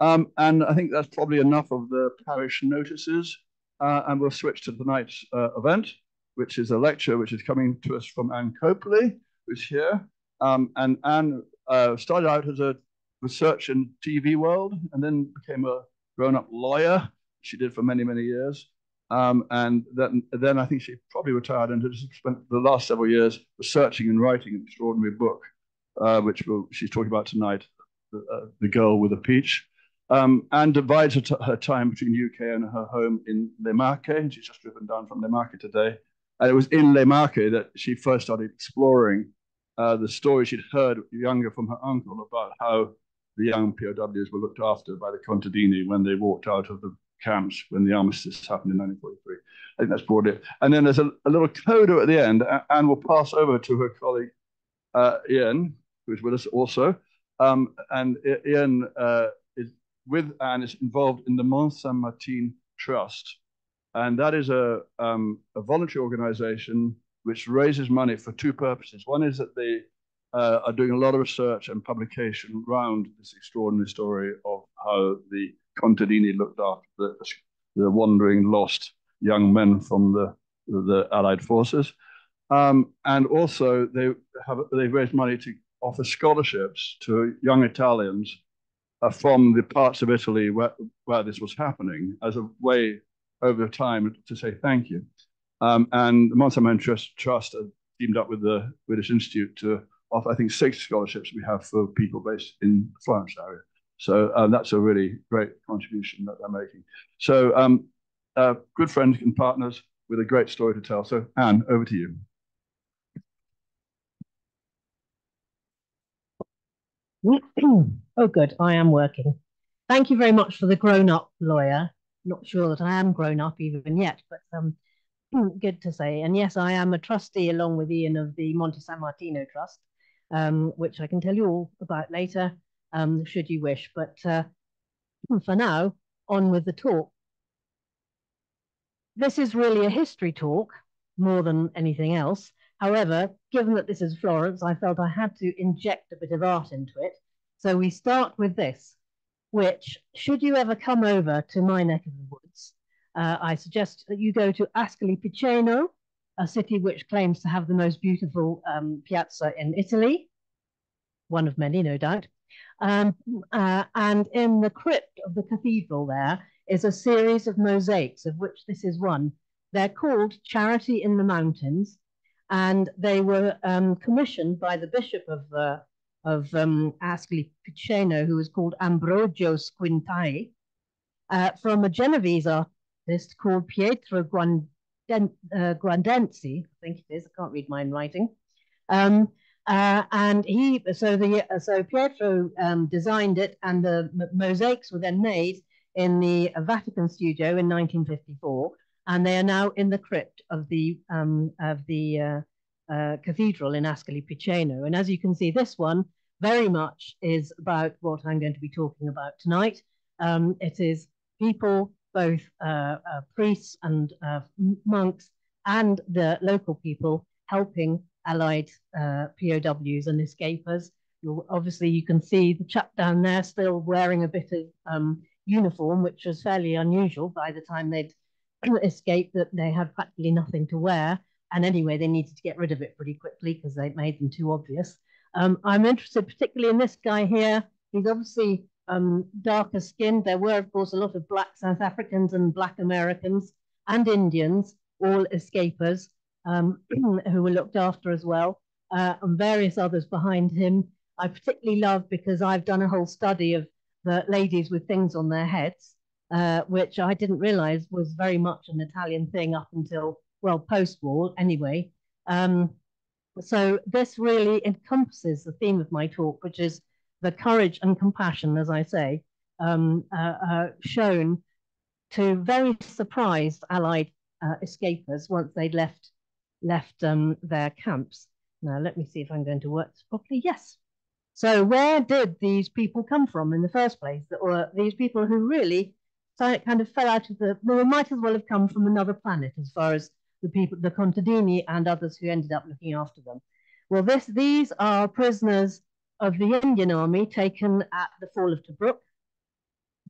Um, and I think that's probably enough of the parish notices. Uh, and we'll switch to tonight's uh, event, which is a lecture which is coming to us from Anne Copley, who's here. Um, and Anne uh, started out as a research in TV world and then became a grown-up lawyer. She did for many, many years. Um, and then, then I think she probably retired and has spent the last several years researching and writing an extraordinary book, uh, which we'll, she's talking about tonight, the, uh, the Girl with a Peach. Um, and divides her, her, time between UK and her home in Le Marche. And she's just driven down from Le Marche today. And it was in Le Marche that she first started exploring uh, the story she'd heard younger from her uncle about how the young POWs were looked after by the contadini when they walked out of the camps when the armistice happened in 1943. I think that's broadly it. And then there's a, a little coda at the end. and we'll pass over to her colleague, uh, Ian, who's with us also. Um, and Ian uh, with Anne is involved in the Monte San Martino Trust. And that is a, um, a voluntary organization which raises money for two purposes. One is that they uh, are doing a lot of research and publication around this extraordinary story of how the Contadini looked after the, the wandering, lost young men from the, the Allied forces. Um, and also, they have they've raised money to offer scholarships to young Italians from the parts of Italy where, where this was happening as a way over time to say thank you. Um, and the Mont Saint Trust, Trust teamed up with the British Institute to offer, I think, six scholarships we have for people based in the Florence area. So um, that's a really great contribution that they're making. So um, uh, good friends and partners with a great story to tell. So Anne, over to you. oh, good. I am working. Thank you very much for the grown-up lawyer. Not sure that I am grown up even yet, but um, good to say. And yes, I am a trustee along with Ian of the Monte San Martino Trust, um, which I can tell you all about later um, should you wish. But uh, for now, on with the talk. This is really a history talk more than anything else. However, given that this is Florence, I felt I had to inject a bit of art into it. So we start with this, which, should you ever come over to my neck of the woods, uh, I suggest that you go to Ascoli Piceno, a city which claims to have the most beautiful um, piazza in Italy, one of many, no doubt. Um, uh, and in the crypt of the cathedral there is a series of mosaics, of which this is one. They're called Charity in the Mountains, and they were um, commissioned by the bishop of, uh, of um, Ascoli Piceno, who was called Ambrogio Squintani, uh, from a Genovese artist called Pietro Guanden, uh, I think it is, I can't read my writing. Um, uh, and he, so the, so Pietro um, designed it, and the mosaics were then made in the Vatican studio in 1954, and they are now in the crypt of the um, of the uh, cathedral in Ascoli Piceno. And as you can see, this one very much is about what I'm going to be talking about tonight. Um, it is people, both uh, uh, priests and uh, monks, and the local people helping Allied uh, POWs and escapers. You'll, obviously, you can see the chap down there still wearing a bit of um, uniform, which was fairly unusual by the time they'd escaped, that they had practically nothing to wear. And anyway, they needed to get rid of it pretty quickly because they made them too obvious. Um, I'm interested particularly in this guy here. He's obviously um, darker skinned. There were, of course, a lot of black South Africans and black Americans and Indians, all escapers um, who were looked after as well, uh, and various others behind him. I particularly love because I've done a whole study of the ladies with things on their heads, uh, which I didn't realize was very much an Italian thing up until, well, post war anyway. Um, so this really encompasses the theme of my talk, which is the courage and compassion, as I say, um, uh, uh, shown to very surprised Allied uh, escapers once they'd left left um, their camps. Now, let me see if I'm going to work properly. Yes. So where did these people come from in the first place? Were these people who really kind of fell out of the, they might as well have come from another planet as far as the people, the contadini and others who ended up looking after them. Well, this, these are prisoners of the Indian army taken at the fall of Tobruk.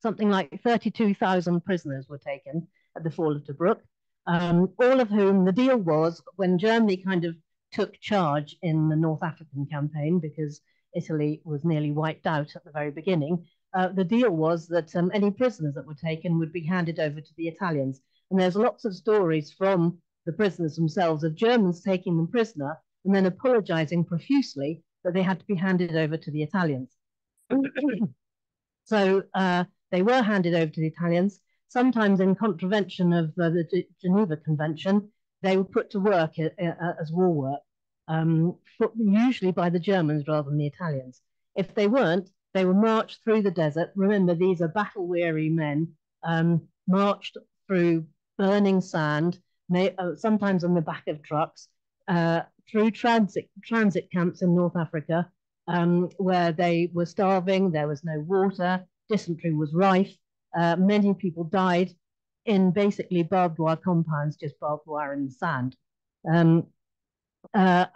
something like 32,000 prisoners were taken at the fall of Tobruk, um, all of whom the deal was when Germany kind of took charge in the North African campaign because Italy was nearly wiped out at the very beginning. Uh, the deal was that um, any prisoners that were taken would be handed over to the Italians. And there's lots of stories from the prisoners themselves of Germans taking them prisoner and then apologizing profusely that they had to be handed over to the Italians. so uh, they were handed over to the Italians, sometimes in contravention of uh, the G Geneva Convention. They were put to work uh, uh, as war work, um, usually by the Germans rather than the Italians. If they weren't, they were marched through the desert. Remember, these are battle weary men, um, marched through burning sand, sometimes on the back of trucks, uh, through transit, transit camps in North Africa, um, where they were starving, there was no water, dysentery was rife. Uh, many people died in basically barbed wire compounds, just barbed wire and sand. Um, uh,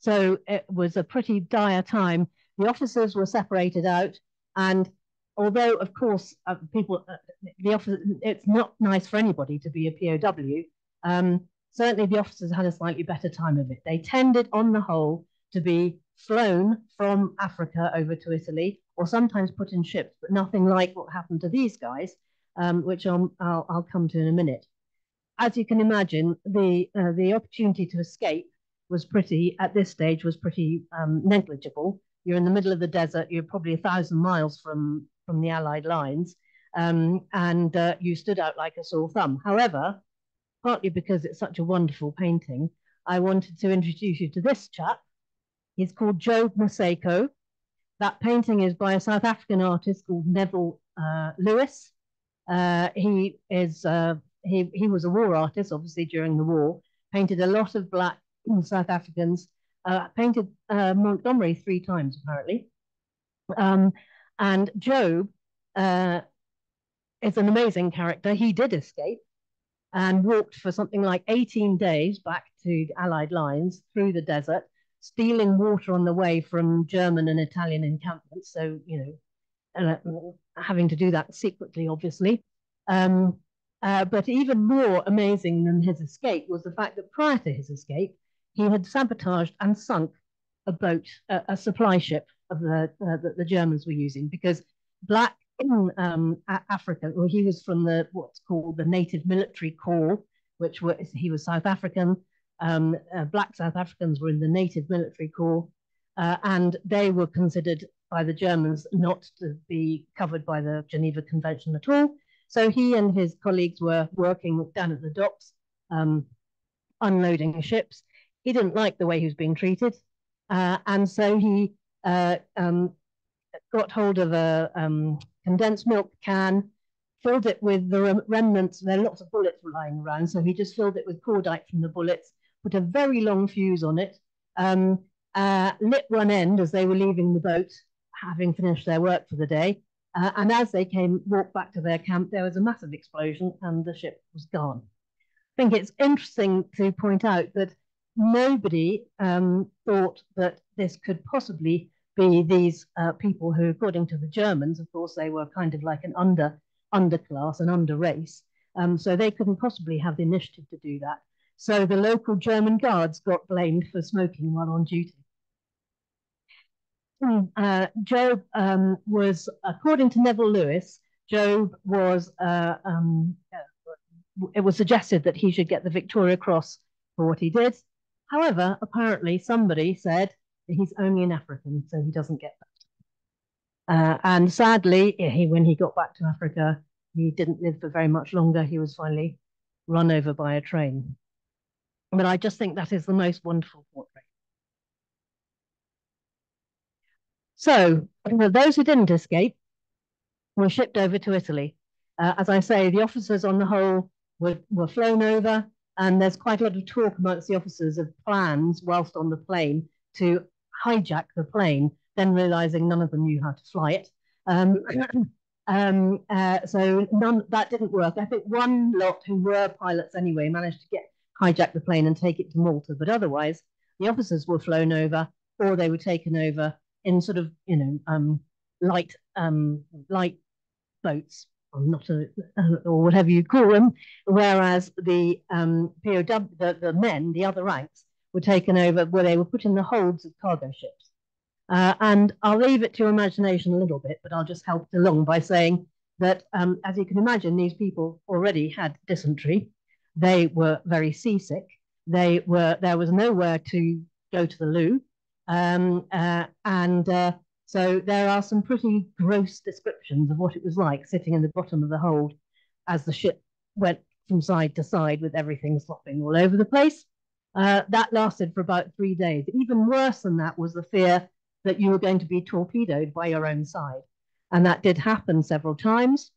so it was a pretty dire time. The officers were separated out, and although, of course, uh, people, uh, the officer, it's not nice for anybody to be a POW. Um, certainly, the officers had a slightly better time of it. They tended, on the whole, to be flown from Africa over to Italy, or sometimes put in ships, but nothing like what happened to these guys, um, which I'll, I'll, I'll, come to in a minute. As you can imagine, the uh, the opportunity to escape was pretty at this stage was pretty um, negligible. You're in the middle of the desert. You're probably a thousand miles from from the Allied lines, um, and uh, you stood out like a sore thumb. However, partly because it's such a wonderful painting, I wanted to introduce you to this chap. He's called Job Maseko. That painting is by a South African artist called Neville uh, Lewis. Uh, he is uh, he he was a war artist, obviously during the war. Painted a lot of black South Africans. Uh, painted uh, Montgomery three times apparently. Um, and Job uh, is an amazing character. He did escape and walked for something like 18 days back to Allied lines through the desert, stealing water on the way from German and Italian encampments. So, you know, uh, having to do that secretly, obviously. Um, uh, but even more amazing than his escape was the fact that prior to his escape, he had sabotaged and sunk a boat, a, a supply ship of the uh, that the Germans were using because black um, Africa, well, he was from the what's called the Native Military Corps, which was he was South African. Um, uh, black South Africans were in the Native Military Corps, uh, and they were considered by the Germans not to be covered by the Geneva Convention at all. So he and his colleagues were working down at the docks, um, unloading ships. He didn't like the way he was being treated, uh, and so he uh, um, got hold of a um, condensed milk can, filled it with the remnants. There are lots of bullets lying around, so he just filled it with cordite from the bullets, put a very long fuse on it, um, uh, lit one end as they were leaving the boat, having finished their work for the day. Uh, and as they came, walked back to their camp, there was a massive explosion and the ship was gone. I think it's interesting to point out that nobody um, thought that this could possibly be these uh, people who, according to the Germans, of course, they were kind of like an under underclass, an under race. Um, so they couldn't possibly have the initiative to do that. So the local German guards got blamed for smoking while on duty. Hmm, uh, Job um, was, according to Neville Lewis, Job was, uh, um, it was suggested that he should get the Victoria Cross for what he did. However, apparently somebody said he's only an African, so he doesn't get that. Uh, and sadly, he, when he got back to Africa, he didn't live for very much longer. He was finally run over by a train. But I just think that is the most wonderful portrait. So those who didn't escape were shipped over to Italy. Uh, as I say, the officers on the whole were, were flown over, and there's quite a lot of talk amongst the officers of plans whilst on the plane to hijack the plane, then realizing none of them knew how to fly it. Um, um, uh, so none that didn't work. I think one lot who were pilots anyway managed to get hijack the plane and take it to Malta, but otherwise the officers were flown over or they were taken over in sort of you know um, light um, light boats, or not a, or whatever you call them, whereas the um, POW, the, the men, the other ranks, were taken over where they were put in the holds of cargo ships. Uh, and I'll leave it to your imagination a little bit, but I'll just help along by saying that, um, as you can imagine, these people already had dysentery. They were very seasick. They were there was nowhere to go to the loo, um, uh, and uh, so there are some pretty gross descriptions of what it was like sitting in the bottom of the hold as the ship went from side to side with everything slopping all over the place. Uh, that lasted for about three days. Even worse than that was the fear that you were going to be torpedoed by your own side. And that did happen several times.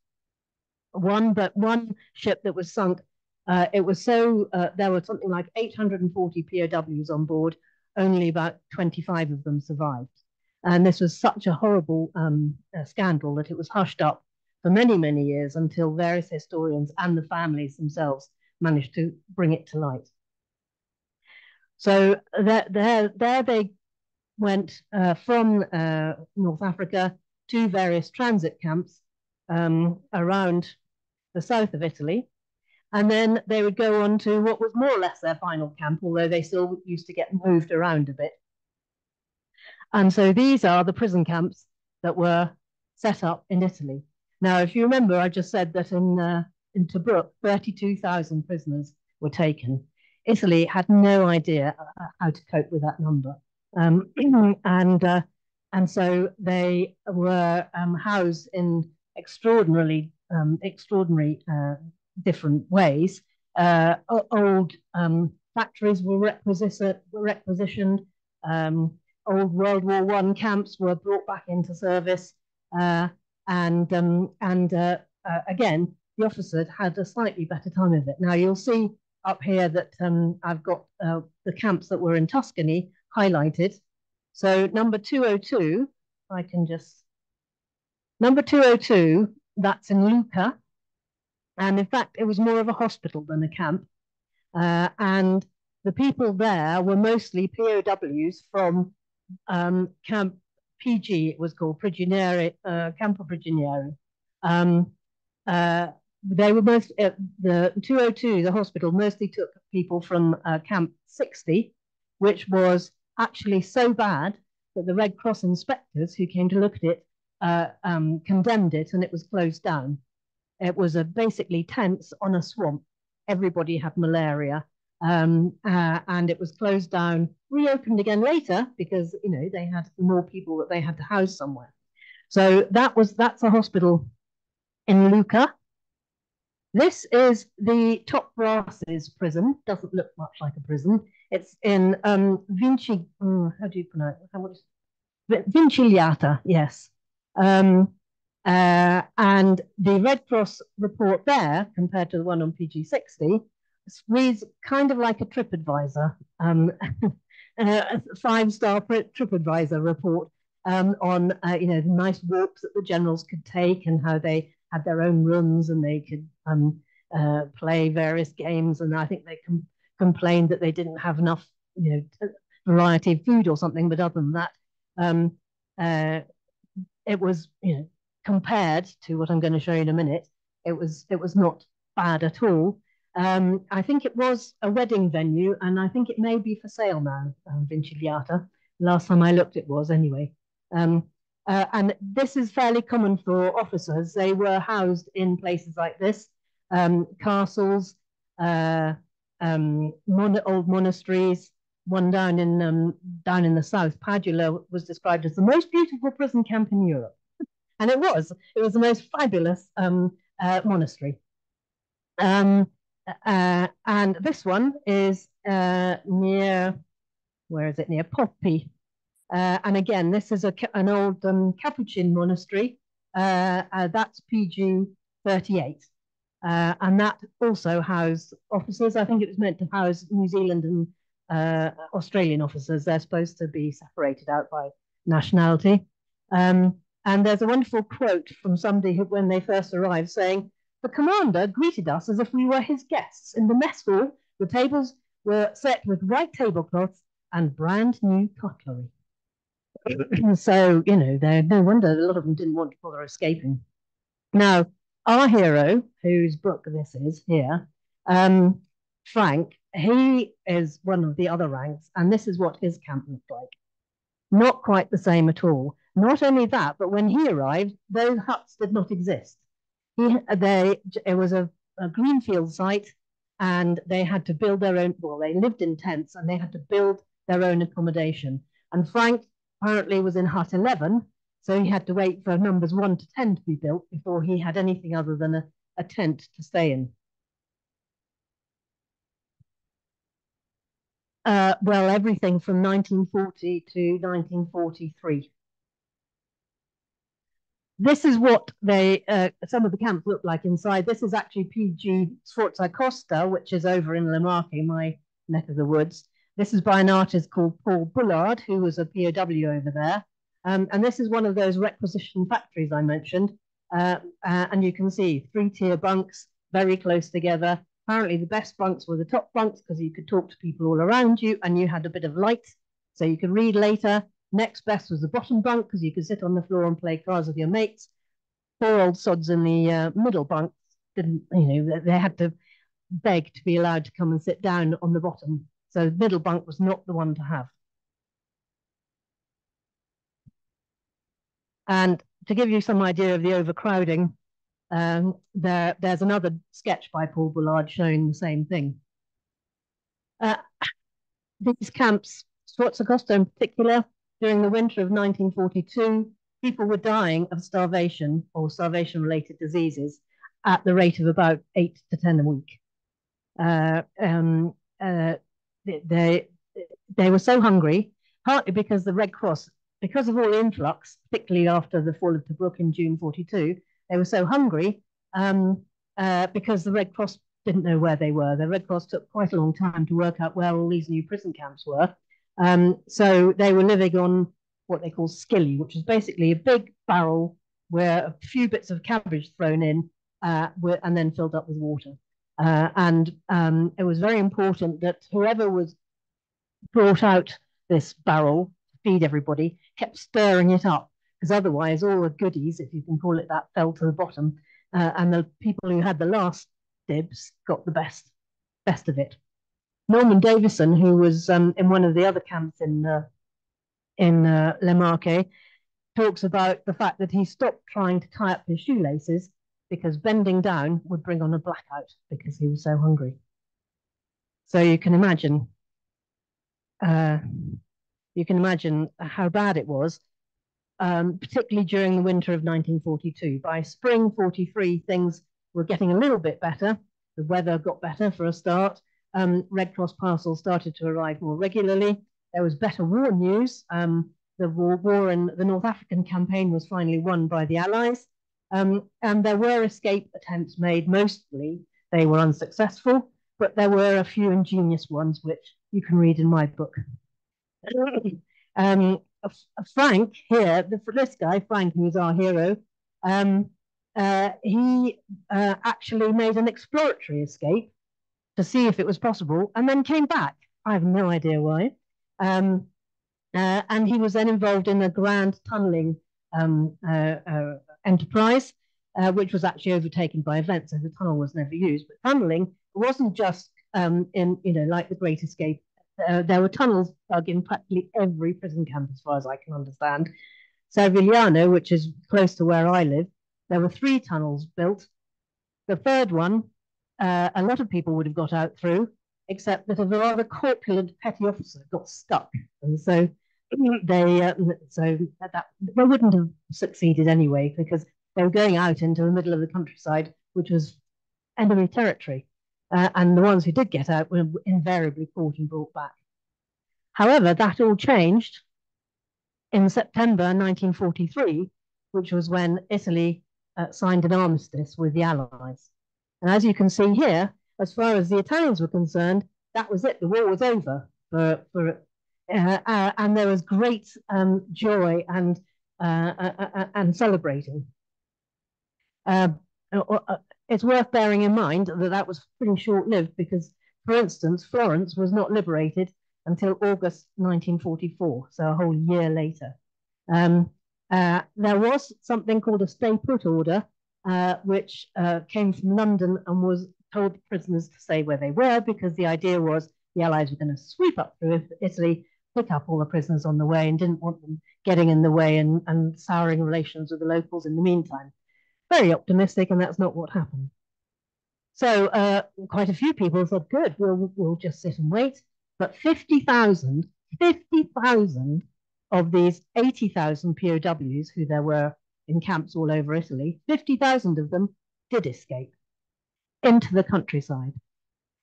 One, but one ship that was sunk, uh, it was so, uh, there were something like 840 POWs on board, only about 25 of them survived. And this was such a horrible um, uh, scandal that it was hushed up for many, many years until various historians and the families themselves managed to bring it to light. So there, there, there they went uh, from uh, North Africa to various transit camps um, around the south of Italy. And then they would go on to what was more or less their final camp, although they still used to get moved around a bit. And so these are the prison camps that were set up in Italy. Now, if you remember, I just said that in, uh, in Tobruk, 32,000 prisoners were taken. Italy had no idea uh, how to cope with that number. Um, and uh, and so they were um, housed in extraordinarily um, extraordinary uh, different ways. Uh, old um, factories were, requisitioned. Um, old World War One camps were brought back into service, uh, and um, and uh, uh, again the officers had a slightly better time of it. Now you'll see up here that I've got the camps that were in Tuscany highlighted. So number 202, I can just, number 202, that's in Lucca. And in fact, it was more of a hospital than a camp. Uh, and the people there were mostly POWs from um, Camp PG, it was called, Prigionieri, uh, Campo Prigionieri. Um, uh, they were most, uh, the 202, the hospital, mostly took people from uh, Camp 60, which was actually so bad that the Red Cross inspectors who came to look at it uh, um, condemned it and it was closed down. It was a basically tents on a swamp. Everybody had malaria um, uh, and it was closed down, reopened again later because you know they had more people that they had to house somewhere. So that was that's a hospital in Lucca. This is the top brasses prison. Doesn't look much like a prison. It's in um, Vinci. Um, how do you pronounce it? Vincigliata, yes. Um, uh, and the Red Cross report there, compared to the one on PG60, reads kind of like a TripAdvisor, um, a five-star TripAdvisor report um, on uh, you know the nice walks that the generals could take and how they had their own rooms and they could um, uh, play various games. And I think they com complained that they didn't have enough, you know, variety of food or something. But other than that, um, uh, it was, you know, compared to what I'm going to show you in a minute, it was it was not bad at all. Um, I think it was a wedding venue, and I think it may be for sale now, um, Vincigliata. Last time I looked, it was anyway. Um, uh, and this is fairly common for officers. They were housed in places like this, um, castles, uh, um, mon old monasteries. One down in um, down in the south, Padula, was described as the most beautiful prison camp in Europe, and it was. It was the most fabulous um, uh, monastery. Um, uh, and this one is uh, near, where is it? Near Poppi. Uh, and again, this is a, an old um, Capuchin monastery. Uh, that's PG 38. Uh, and that also housed officers. I think it was meant to house New Zealand and uh, Australian officers. They're supposed to be separated out by nationality. Um, and there's a wonderful quote from somebody who, when they first arrived saying, the commander greeted us as if we were his guests. In the mess hall, the tables were set with white tablecloths and brand new cutlery. So, you know, no wonder a lot of them didn't want to bother escaping. Now, our hero, whose book this is here, um, Frank, he is one of the other ranks, and this is what his camp looked like. Not quite the same at all. Not only that, but when he arrived, those huts did not exist. He, they, it was a, a greenfield site, and they had to build their own. Well, they lived in tents, and they had to build their own accommodation. And Frank apparently was in hut 11, so he had to wait for numbers 1 to 10 to be built before he had anything other than a, a tent to stay in. Uh, well, everything from 1940 to 1943. This is what they uh, some of the camps look like inside. This is actually PG Sforzacosta, which is over in Le Marche, my neck of the woods. This is by an artist called Paul Bullard, who was a POW over there. Um, and this is one of those requisition factories I mentioned. Uh, uh, and you can see three tier bunks, very close together. Apparently, the best bunks were the top bunks because you could talk to people all around you and you had a bit of light so you could read later. Next best was the bottom bunk because you could sit on the floor and play cards with your mates. Poor old sods in the uh, middle bunks didn't, you know, they had to beg to be allowed to come and sit down on the bottom so the middle bunk was not the one to have. And to give you some idea of the overcrowding, um, there, there's another sketch by Paul Bullard showing the same thing. Uh, these camps, Sforza in particular, during the winter of 1942, people were dying of starvation or starvation-related diseases at the rate of about eight to 10 a week. Uh, um, uh, they they were so hungry, partly because the Red Cross, because of all the influx, particularly after the fall of Tobruk in June 42, they were so hungry um, uh, because the Red Cross didn't know where they were. The Red Cross took quite a long time to work out where all these new prison camps were. Um, so they were living on what they call skilly, which is basically a big barrel where a few bits of cabbage thrown in uh, were, and then filled up with water. Uh, and um, it was very important that whoever was brought out this barrel to feed everybody kept stirring it up, because otherwise all the goodies, if you can call it that, fell to the bottom, uh, and the people who had the last dibs got the best best of it. Norman Davison, who was um, in one of the other camps in uh, in uh, Le Marche, talks about the fact that he stopped trying to tie up his shoelaces because bending down would bring on a blackout because he was so hungry. So you can imagine, uh, you can imagine how bad it was, um, particularly during the winter of 1942. By spring 43, things were getting a little bit better. The weather got better for a start. Um, Red Cross parcels started to arrive more regularly. There was better war news. Um, the war, war in the North African campaign was finally won by the Allies. Um, and there were escape attempts made, mostly they were unsuccessful, but there were a few ingenious ones, which you can read in my book. um, Frank here, the, this guy, Frank, who's our hero, um, uh, he uh, actually made an exploratory escape to see if it was possible and then came back. I have no idea why. Um, uh, and he was then involved in a grand tunneling um, uh, uh, enterprise, uh, which was actually overtaken by events, so the tunnel was never used. But tunneling wasn't just um, in, you know, like the Great Escape. Uh, there were tunnels dug in practically every prison camp, as far as I can understand. Servigliano, which is close to where I live, there were three tunnels built. The third one, uh, a lot of people would have got out through, except that a rather corpulent petty officer got stuck. And so they uh, so that they wouldn't have succeeded anyway because they were going out into the middle of the countryside, which was enemy territory, uh, and the ones who did get out were invariably caught and brought back. However, that all changed in September 1943, which was when Italy uh, signed an armistice with the Allies. And as you can see here, as far as the Italians were concerned, that was it. The war was over for, for uh, uh, and there was great um, joy and uh, uh, uh and celebrating. It's worth bearing in mind that that was pretty short-lived because, for instance, Florence was not liberated until August 1944, so a whole year later. Um, there was something called a stay put order uh, which uh, came from London and was told the prisoners to stay where they were because the idea was the Allies were going to sweep up through Italy, pick up all the prisoners on the way, and didn't want them getting in the way and, and souring relations with the locals in the meantime. Very optimistic, and that's not what happened. So uh, quite a few people said, good, we'll, we'll just sit and wait. But 50,000, 50,000 of these 80,000 POWs who there were in camps all over Italy, 50,000 of them did escape into the countryside.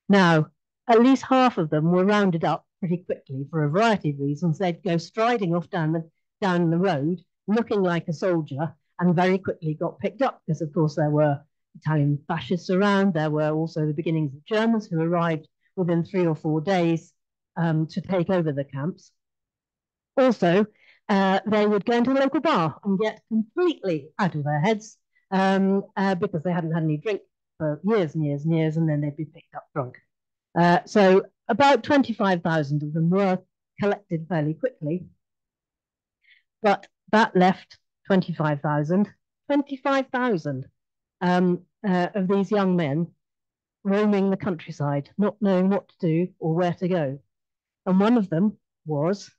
Now, at least half of them were rounded up pretty quickly for a variety of reasons. They'd go striding off down the, down the road, looking like a soldier, and very quickly got picked up because, of course, there were Italian fascists around. There were also the beginnings of Germans who arrived within three or four days um, to take over the camps. Also, uh, they would go into a local bar and get completely out of their heads um, uh, because they hadn't had any drink for years and years and years, and then they'd be picked up drunk. Uh, so about 25,000 of them were collected fairly quickly, but that left 25,000. 25,000 um, uh, of these young men roaming the countryside, not knowing what to do or where to go. And one of them was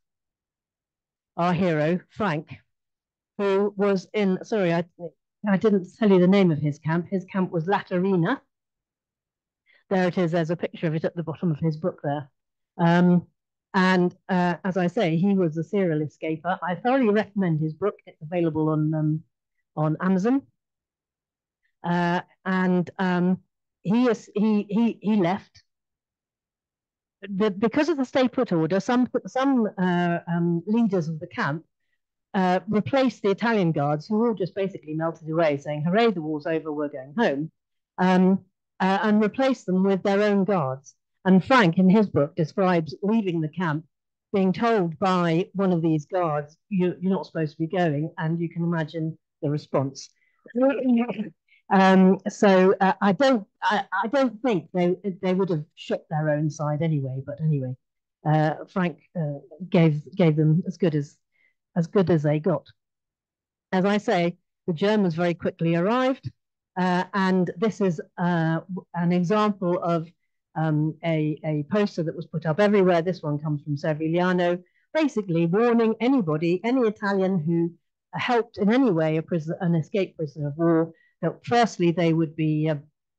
our hero, Frank, who was in, sorry, I, I didn't tell you the name of his camp. His camp was Laterina. There it is, there's a picture of it at the bottom of his book there. Um, and uh, as I say, he was a serial escaper. I thoroughly recommend his book. It's available on um, on Amazon. Uh, and um, he is he he he left. Because of the stay put order, some some uh, um, leaders of the camp uh, replaced the Italian guards, who all just basically melted away, saying, "Hooray, the war's over, we're going home," um, uh, and replace them with their own guards. And Frank, in his book, describes leaving the camp, being told by one of these guards, you, "You're not supposed to be going," and you can imagine the response. Um, so uh, I don't I, I, don't think they they would have shot their own side anyway. But anyway, uh, Frank uh, gave gave them as good as as good as they got. As I say, the Germans very quickly arrived, uh, and this is uh, an example of um, a, a poster that was put up everywhere. This one comes from Servigliano, basically warning anybody, any Italian who helped in any way a prisoner, an escaped prisoner of war, that firstly they would be uh,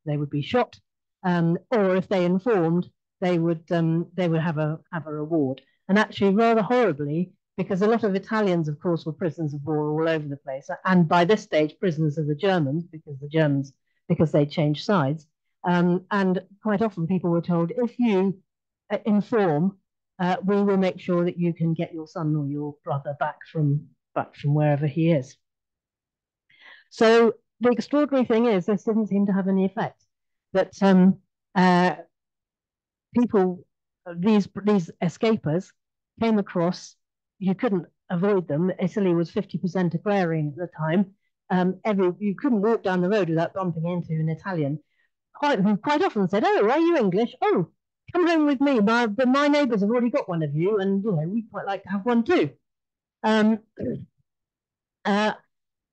they would be shot, um, or if they informed, they would um, they would have a have a reward. And actually, rather horribly, because a lot of Italians, of course, were prisoners of war all over the place, and by this stage, prisoners of the Germans, because the Germans because they changed sides. Um, and quite often, people were told, if you uh, inform, uh, we will make sure that you can get your son or your brother back from back from wherever he is. So the extraordinary thing is this didn't seem to have any effect. That um, uh, people, these these escapers, came across. You couldn't avoid them. Italy was fifty percent agrarian at the time. Um, every you couldn't walk down the road without bumping into an Italian. Quite quite often said, "Oh, are you English? Oh, come home with me. My my neighbours have already got one of you, and you know we'd quite like to have one too." Um, uh,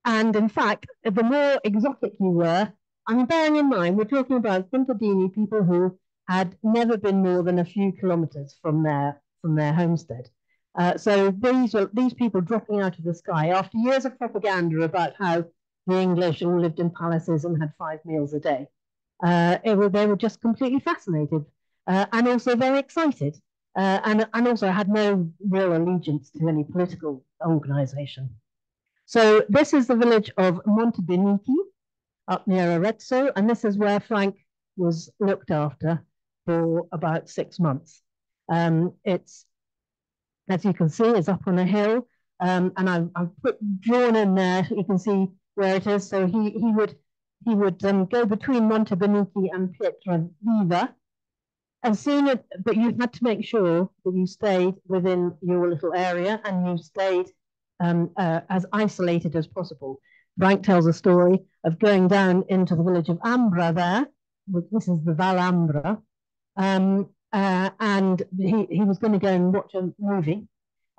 and in fact, the more exotic you were, I mean, bearing in mind, we're talking about contadini, people who had never been more than a few kilometers from their from their homestead. Uh, so these were these people dropping out of the sky after years of propaganda about how the English all lived in palaces and had five meals a day. Uh, it, they were just completely fascinated uh, and also very excited, uh, and and also had no real allegiance to any political organization. So this is the village of Montebenichi up near Arezzo, and this is where Frank was looked after for about six months. Um, it's, as you can see, it's up on a hill, um, and I've, I've, put drawn in there. You can see where it is. So he he would he would um, go between Montebenichi and Pietraviva. As soon as, but you had to make sure that you stayed within your little area and you stayed um, uh, as isolated as possible. Frank tells a story of going down into the village of Ambra there. This is the Val Ambra. Um, uh, and he, he was going to go and watch a movie.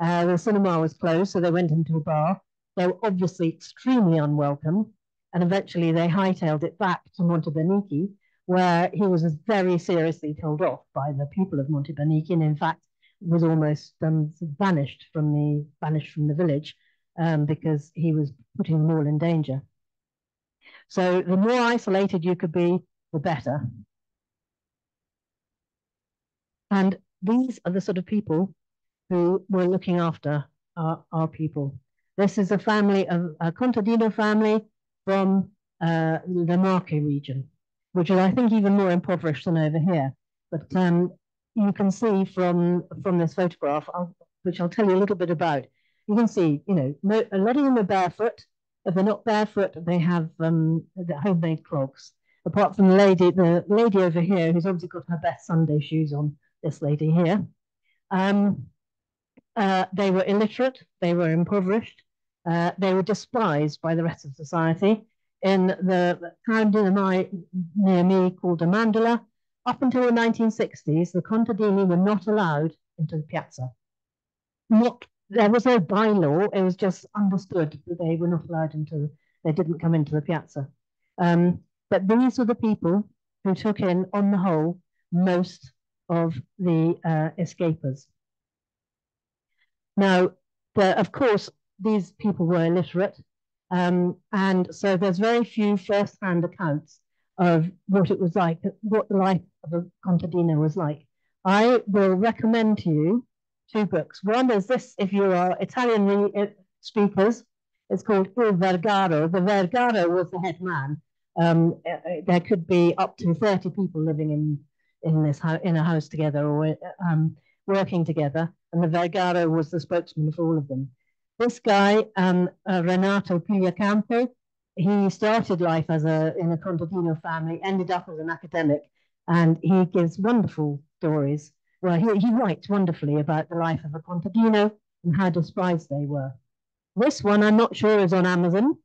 Uh, the cinema was closed, so they went into a bar. They were obviously extremely unwelcome. and eventually they hightailed it back to Montebenichi, where he was very seriously told off by the people of Montebenichi, and in fact was almost um, banished from the banished from the village um, because he was putting them all in danger. So the more isolated you could be, the better. And these are the sort of people who were looking after our, our people. This is a family, of a Contadino family from uh, the Marche region, which is, I think, even more impoverished than over here. But um, you can see from from this photograph, I'll, which I'll tell you a little bit about. You can see, you know, a lot of them are barefoot. If they're not barefoot, they have um, homemade clogs. Apart from the lady, the lady over here, who's obviously got her best Sunday shoes on. This lady here. Um, uh, they were illiterate. They were impoverished. Uh, they were despised by the rest of society. In the town near, me called Amandola, up until the 1960s, the contadini were not allowed into the piazza. Not, there was no bylaw, it was just understood that they were not allowed into, they didn't come into the piazza. Um, but these were the people who took in, on the whole, most of the uh, escapers. Now, the, of course, these people were illiterate, um, and so there's very few first-hand accounts of what it was like, what the life of a contadino was like. I will recommend to you two books. One is this, if you are Italian uh, speakers, it's called Il Vergaro. The Vergaro was the head man. Um, uh, uh, there could be up to 30 people living in, in this in a house together or um, working together, and the Vergaro was the spokesman for all of them. This guy, um, uh, Renato Pigliacampo, he started life as a in a contadino family, ended up as an academic, and he gives wonderful stories. Well, he, he writes wonderfully about the life of a contadino and how despised they were. This one I'm not sure is on Amazon.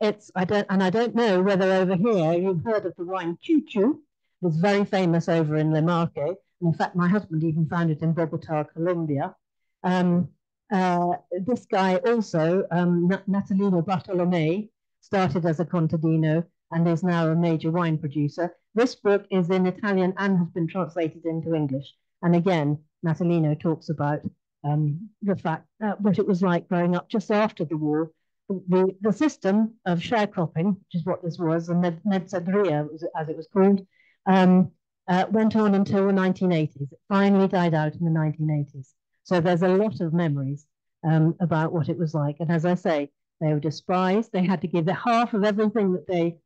It's I don't and I don't know whether over here you've heard of the wine Ciù Ciù. It's very famous over in Le Marche. In fact, my husband even found it in Bogota, Colombia. Um, uh, this guy also, um, Natalino Bartolomei, started as a contadino and is now a major wine producer. This book is in Italian and has been translated into English. And again, Natalino talks about um, the fact uh, what it was like growing up just after the war. The, the system of sharecropping, which is what this was, and med as it was called, um, uh, went on until the 1980s. It finally died out in the 1980s. So there's a lot of memories um, about what it was like. And as I say, they were despised. They had to give half of everything that they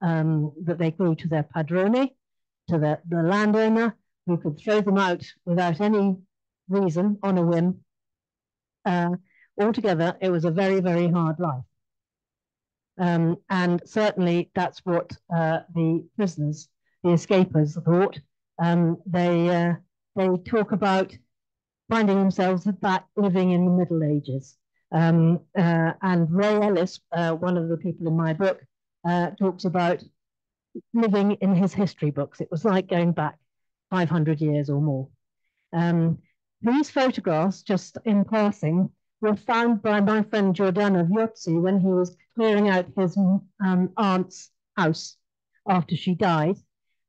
um, that they grew to their padrone, to the, the landowner, who could throw them out without any reason on a whim. Uh, altogether, it was a very, very hard life. Um, and certainly that's what uh, the prisoners, the escapers, thought. Um, they, uh, they talk about finding themselves back living in the Middle Ages. Um, uh, and Ray Ellis, uh, one of the people in my book, uh, talks about living in his history books. It was like going back 500 years or more. Um, these photographs, just in passing, were found by my friend Giordano Viozzi when he was clearing out his um, aunt's house after she died.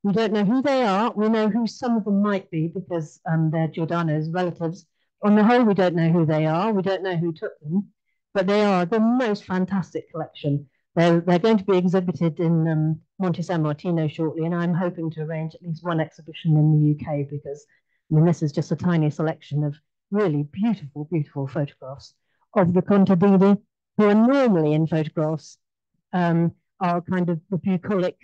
We don't know who they are. We know who some of them might be because um, they're Giordano's relatives. On the whole, we don't know who they are. We don't know who took them, but they are the most fantastic collection. They're, they're going to be exhibited in um, Monte San Martino shortly, and I'm hoping to arrange at least one exhibition in the UK because I mean, this is just a tiny selection of really beautiful, beautiful photographs of the contadini who are normally in photographs um, are kind of the bucolic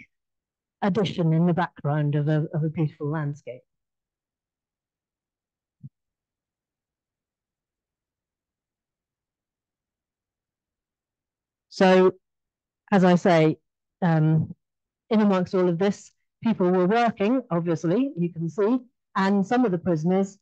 addition in the background of a, of a beautiful landscape. So, as I say, um, in amongst all of this, people were working, obviously, you can see, and some of the prisoners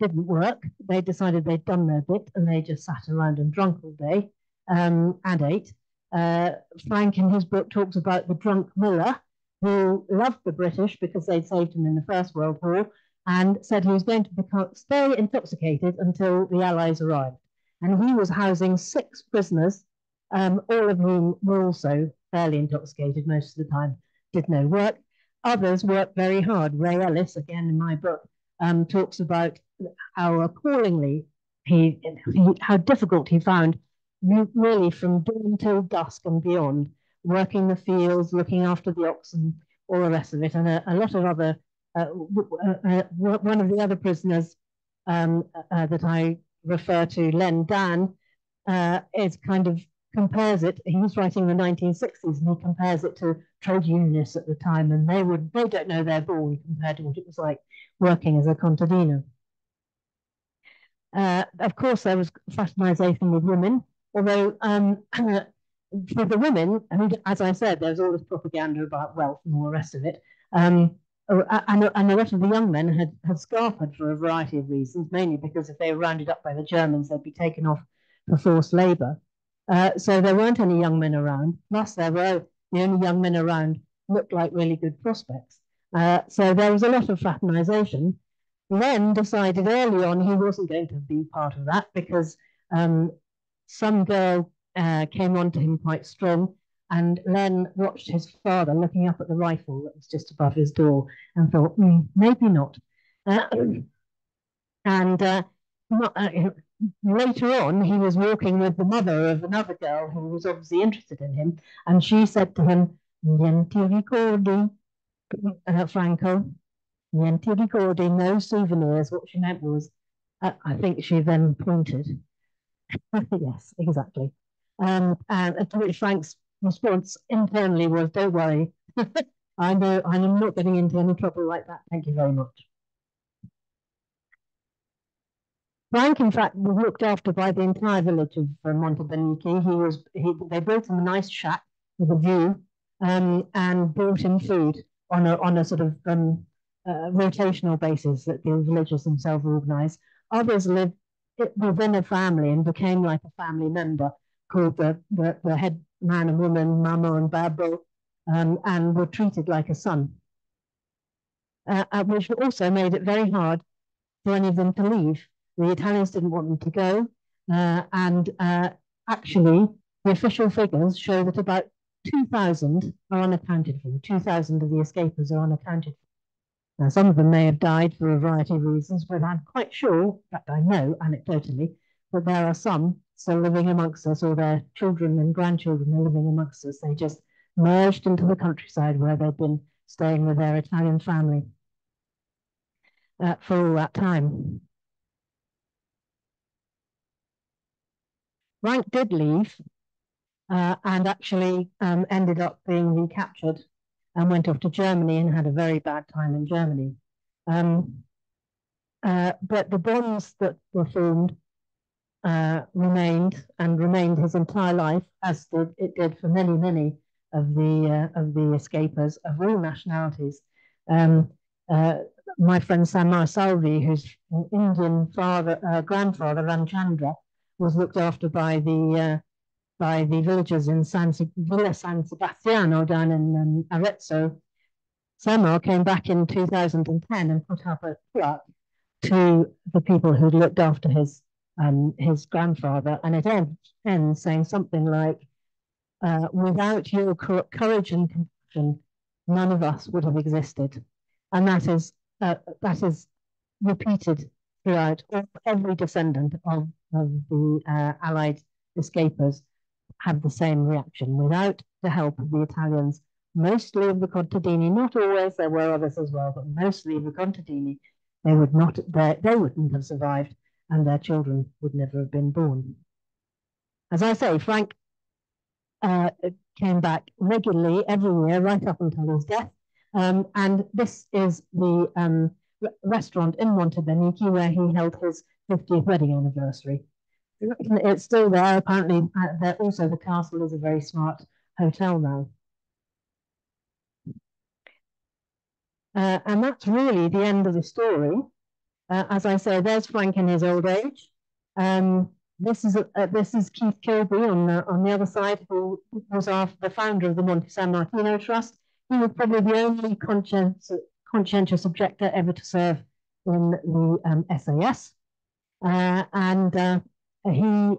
didn't work. They decided they'd done their bit and they just sat around and drunk all day um, and ate. Uh, Frank, in his book, talks about the drunk miller who loved the British because they'd saved him in the First World War and said he was going to become, stay intoxicated until the Allies arrived. And he was housing six prisoners um, all of whom were also fairly intoxicated most of the time, did no work. Others worked very hard. Ray Ellis, again in my book, um, talks about how appallingly he, he, how difficult he found really from dawn till dusk and beyond, working the fields, looking after the oxen, all the rest of it, and a, a lot of other. Uh, uh, uh, one of the other prisoners um, uh, that I refer to, Len Dan, uh, is kind of compares it. He was writing in the 1960s, and he compares it to trade unionists at the time, and they would they don't know they're born compared to what it was like working as a contadino. Uh, of course, there was fraternization with women, although um, for the women, mean, as I said, there was all this propaganda about wealth and all the rest of it. Um, oh, and, and a lot of the young men had, had scarpered for a variety of reasons, mainly because if they were rounded up by the Germans, they'd be taken off for forced labor. Uh, so there weren't any young men around. Plus, there were the only young men around looked like really good prospects. Uh, so there was a lot of fraternization. Len decided early on he wasn't going to be part of that because um, some girl uh, came on to him quite strong, and Len watched his father looking up at the rifle that was just above his door and thought, mm, maybe not. Uh, and uh, not, uh, later on, he was walking with the mother of another girl who was obviously interested in him, and she said to him, Niente ricordi, uh, Franco, niente ricordi, no souvenirs. What she meant was, uh, I think she then pointed. yes, exactly. Um, and to which Frank's response internally was, don't worry, I know I'm not getting into any trouble like that. Thank you very much. Frank, in fact, was looked after by the entire village of uh, Montebenichi. He was, he, they built him a nice shack with a view um, and brought him food on a, on a sort of um, uh, rotational basis that the villagers themselves organised. Others lived within a family and became like a family member called the, the, the head man and woman, Mama and Babbo, um, and were treated like a son, uh, uh, which also made it very hard for any of them to leave. The Italians didn't want them to go, uh, and uh, actually, the official figures show that about 2,000 are unaccounted for. 2,000 of the escapers are unaccounted for. Now, some of them may have died for a variety of reasons, but I'm quite sure, in fact, I know anecdotally, that there are some still living amongst us, or their children and grandchildren are living amongst us. They just merged into the countryside where they've been staying with their Italian family uh, for all that time. Frank did leave uh, and actually um, ended up being recaptured and went off to Germany and had a very bad time in Germany. Um, uh, but the bonds that were formed uh, remained and remained his entire life, as did, it did for many, many of the uh, of the escapers of all nationalities. Um, uh, my friend Samar Salvi, whose Indian father, uh, grandfather Ramchandra, was looked after by the uh, by the villagers in San Villa San Sebastiano down in um, Arezzo. Samar came back in 2010 and put up a plaque to the people who looked after his um, his grandfather, and it ends saying something like, uh, "Without your courage and compassion, none of us would have existed," and that is uh, that is repeated throughout every descendant of, of the uh, Allied escapers had the same reaction. Without the help of the Italians, mostly of the contadini, not always, there were others as well, but mostly of the contadini, they would not, they, they wouldn't have survived and their children would never have been born. As I say, Frank uh, came back regularly every year, right up until his death. Um, and this is the um, re restaurant in Montebenichi where he held his 50th wedding anniversary. It's still there. Apparently, uh, also the castle is a very smart hotel now. Uh, and that's really the end of the story. Uh, as I say, there's Frank in his old age. Um, this is uh, this is Keith Killby on the, on the other side, who was our, the founder of the Monte San Martino Trust. He was probably the only conscientious, conscientious objector ever to serve in the um, SAS, uh, and uh, he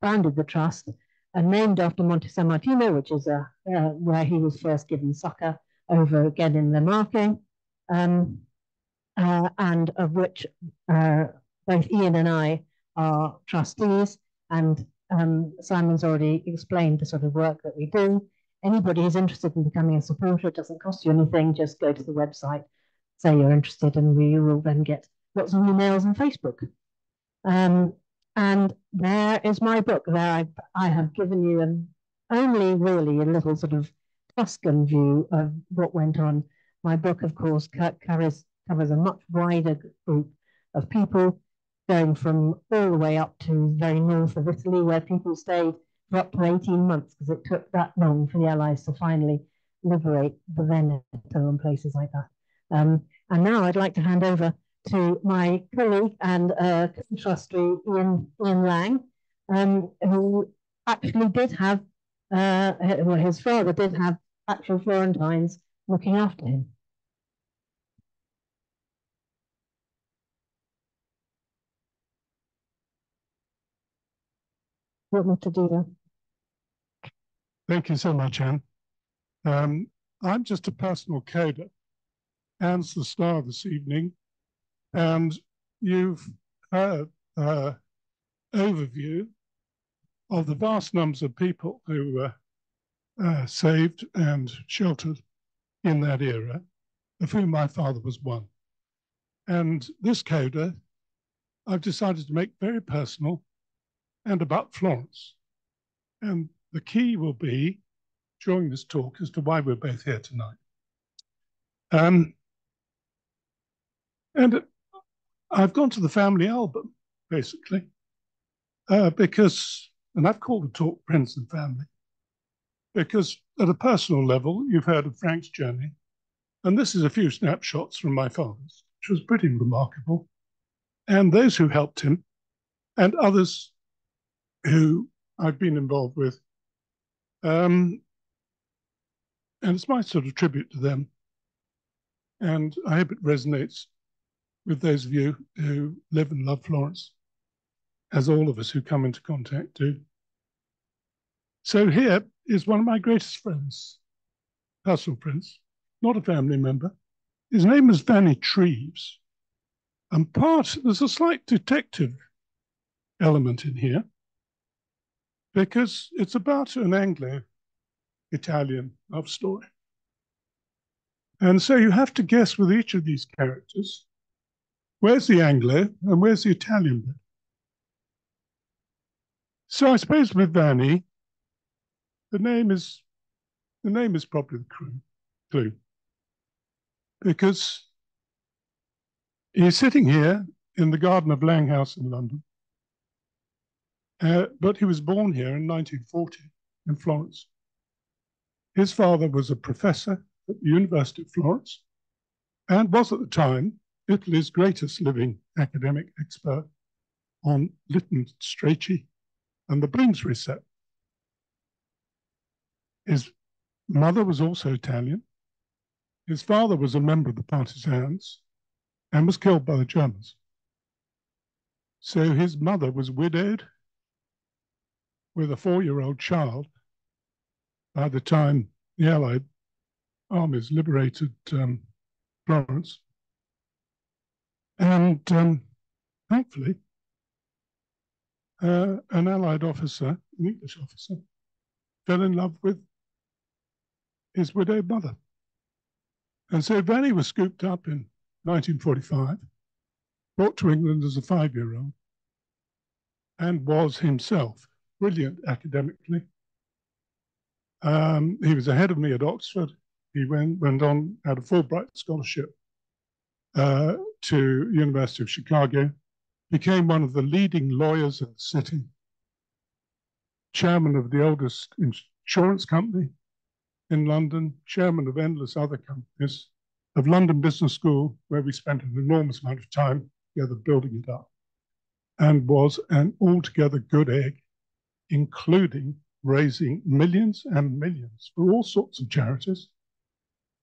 founded the trust and named after Monte San Martino, which is uh, uh, where he was first given succor over again in the Marche, um, uh, and of which uh, both Ian and I are trustees. And um, Simon's already explained the sort of work that we do. Anybody who's interested in becoming a supporter, it doesn't cost you anything. Just go to the website, say you're interested, and we will then get lots of emails and Facebook. Um, and there is my book. There I, I have given you an only really a little sort of Tuscan view of what went on. My book, of course, covers, covers a much wider group of people, going from all the way up to very north of Italy, where people stayed for up to 18 months because it took that long for the Allies to finally liberate the Veneto and places like that. Um, and now I'd like to hand over to my colleague and uh, trustee Ian, Ian Laing, um, who actually did have, uh, well, his father did have actual Florentines looking after him. Want me to do that? Thank you so much, Anne. Um, I'm just a personal coda. Anne's the star this evening, and you've heard an overview of the vast numbers of people who were uh, saved and sheltered in that era, of whom my father was one. And this coda I've decided to make very personal and about Florence. And the key will be during this talk as to why we're both here tonight. Um, and I've gone to the family album, basically, uh, because, and I've called the talk Friends and Family, because at a personal level, you've heard of Frank's journey. And this is a few snapshots from my father's, which was pretty remarkable. And those who helped him, and others who I've been involved with. Um, and it's my sort of tribute to them. And I hope it resonates with those of you who live and love Florence, as all of us who come into contact do. So here is one of my greatest friends, personal Prince, not a family member. His name is Vanny Treves. And part, there's a slight detective element in here because it's about an Anglo Italian love story. And so you have to guess with each of these characters Where's the Anglo and where's the Italian bit? So I suppose with Vanny, the name is the name is probably the clue. Because he's sitting here in the garden of House in London. Uh, but he was born here in 1940 in Florence. His father was a professor at the University of Florence and was at the time Italy's greatest living academic expert on Lytton Strachey and the Bloomsbury set. His mother was also Italian. His father was a member of the partisans and was killed by the Germans. So his mother was widowed with a four-year-old child by the time the Allied armies liberated um, Florence. And um, thankfully, uh, an Allied officer, an English officer, fell in love with his widowed mother. And so Vanny was scooped up in 1945, brought to England as a five year old, and was himself brilliant academically. Um, he was ahead of me at Oxford. He went, went on, had a Fulbright scholarship uh, to University of Chicago, became one of the leading lawyers in the city, chairman of the oldest insurance company in London, chairman of endless other companies, of London Business School, where we spent an enormous amount of time together building it up, and was an altogether good egg, including raising millions and millions for all sorts of charities,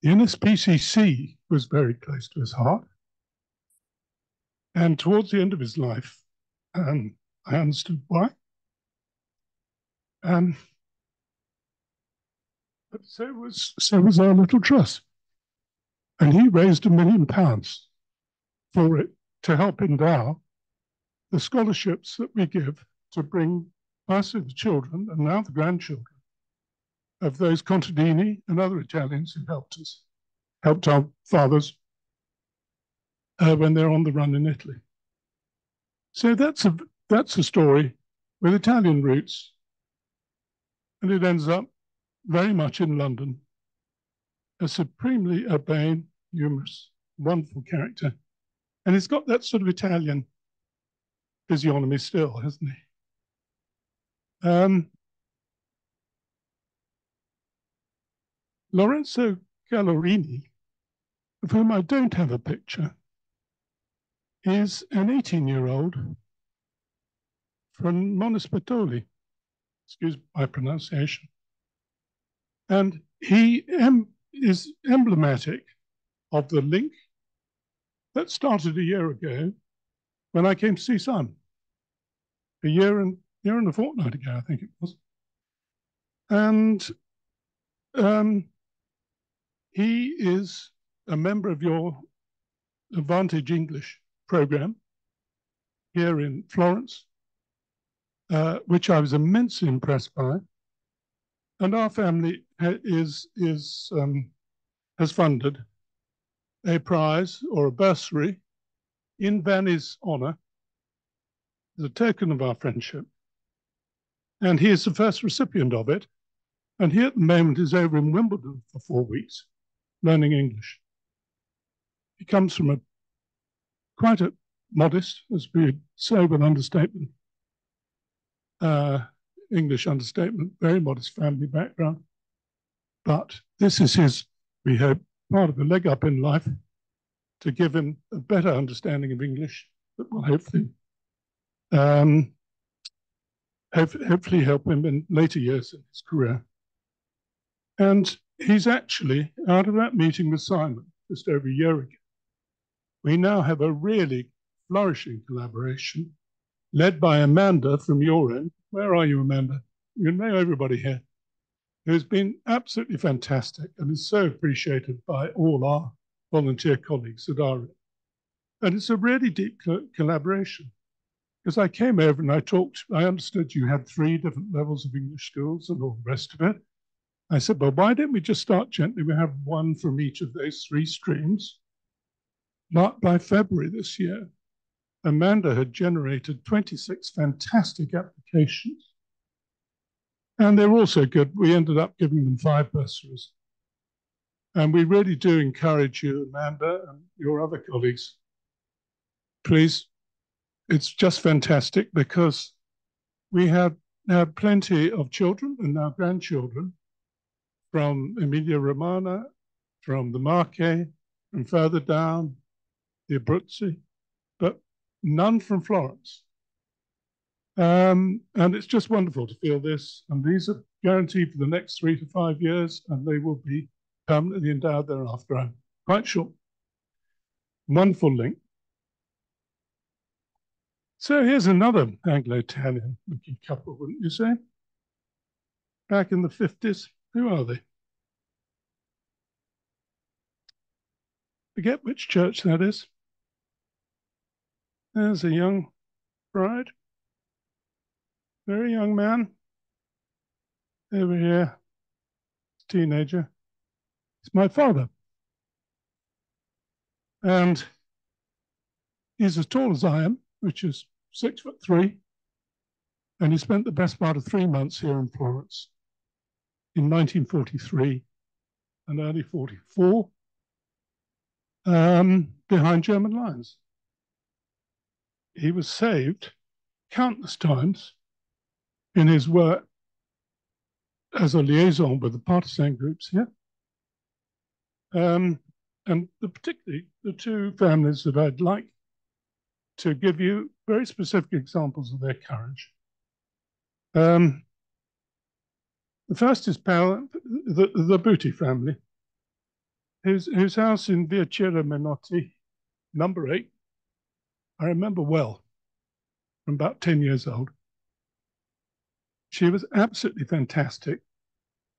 the NSPCC was very close to his heart. And towards the end of his life, um, I understood why. Um, but so was so was our little trust, and he raised a million pounds for it to help endow the scholarships that we give to bring firstly the children and now the grandchildren of those contadini and other Italians who helped us, helped our fathers uh, when they're on the run in Italy. So that's a that's a story with Italian roots, and it ends up very much in London. A supremely urbane, humorous, wonderful character, and he's got that sort of Italian physiognomy still, hasn't he? Um, Lorenzo Gallorini, of whom I don't have a picture, is an 18 year old from Montespertoli, excuse my pronunciation. And he em is emblematic of the link that started a year ago when I came to see Simon. A year and year and a fortnight ago, I think it was. And um, he is a member of your Advantage English program here in Florence, uh, which I was immensely impressed by. And our family is, is, um, has funded a prize or a bursary in Vanni's honor as a token of our friendship. And he is the first recipient of it. And he at the moment is over in Wimbledon for four weeks learning English. He comes from a quite a modest, as we say with understatement, uh, English understatement, very modest family background. But this is his, we hope, part of a leg up in life to give him a better understanding of English that will hopefully um, hopefully help him in later years in his career. And he's actually, out of that meeting with Simon just over a year ago, we now have a really flourishing collaboration led by Amanda from your end. Where are you, Amanda? You know everybody here, who's been absolutely fantastic and is so appreciated by all our volunteer colleagues at ARIT. And it's a really deep co collaboration. Because I came over and I talked, I understood you had three different levels of English schools and all the rest of it. I said, well, why don't we just start gently? We have one from each of those three streams. But by February this year, Amanda had generated 26 fantastic applications. And they're also good. We ended up giving them five bursaries. And we really do encourage you, Amanda, and your other colleagues, please, it's just fantastic because we have now plenty of children and now grandchildren from Emilia Romagna, from the Marche, and further down, the Abruzzi, but none from Florence. Um, and it's just wonderful to feel this. And these are guaranteed for the next three to five years, and they will be permanently endowed thereafter. I'm quite sure. Wonderful link. So here's another Anglo-Italian looking couple, wouldn't you say? Back in the 50s. Who are they? Forget which church that is. There's a young bride. Very young man. Over here, teenager. It's my father. And he's as tall as I am, which is six foot three. And he spent the best part of three months here in Florence in 1943 and early 44 um, behind German lines. He was saved countless times in his work as a liaison with the partisan groups here. Um, and the, particularly the two families that I'd like to give you very specific examples of their courage. Um, the first is Pal, the, the Buti family, whose, whose house in Via Ciro Menotti, number eight, I remember well, from about 10 years old. she was absolutely fantastic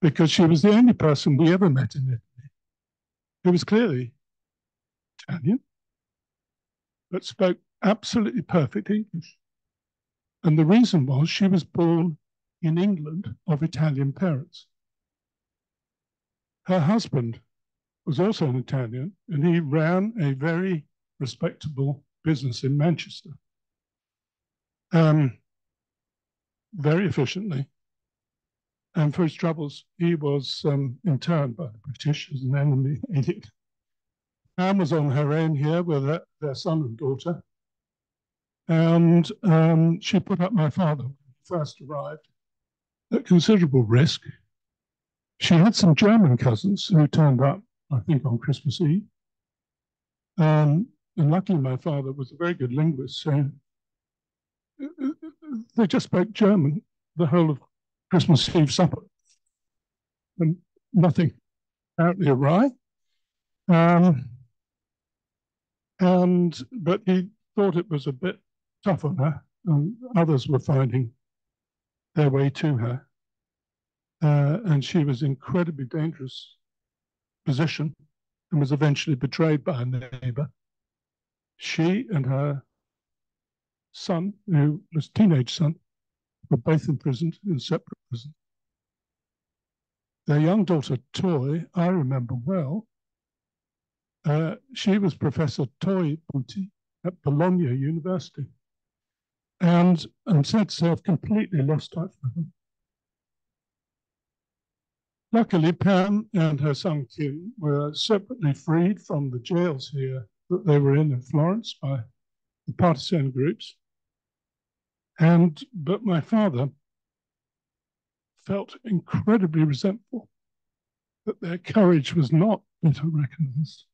because she was the only person we ever met in Italy who was clearly Italian, but spoke absolutely perfect English. And the reason was she was born in England of Italian parents. Her husband was also an Italian, and he ran a very respectable business in Manchester. Um, very efficiently. And for his troubles, he was um, interned by the British as an enemy. Anne was on her own here with her, their son and daughter. And um, she put up my father when he first arrived at considerable risk. She had some German cousins who turned up, I think, on Christmas Eve. Um, and luckily, my father was a very good linguist, so uh, uh, they just spoke German the whole of Christmas Eve supper, and nothing apparently awry. Um, and but he thought it was a bit tough on her, and others were finding their way to her, uh, and she was incredibly dangerous position, and was eventually betrayed by a neighbour. She and her son, who was a teenage son, were both imprisoned in separate prisons. Their young daughter, Toy, I remember well. Uh, she was Professor Toy Buti at Bologna University. And to say I've completely lost touch with her. Luckily, Pam and her son Kim were separately freed from the jails here that they were in in Florence by the partisan groups and but my father felt incredibly resentful that their courage was not better recognized.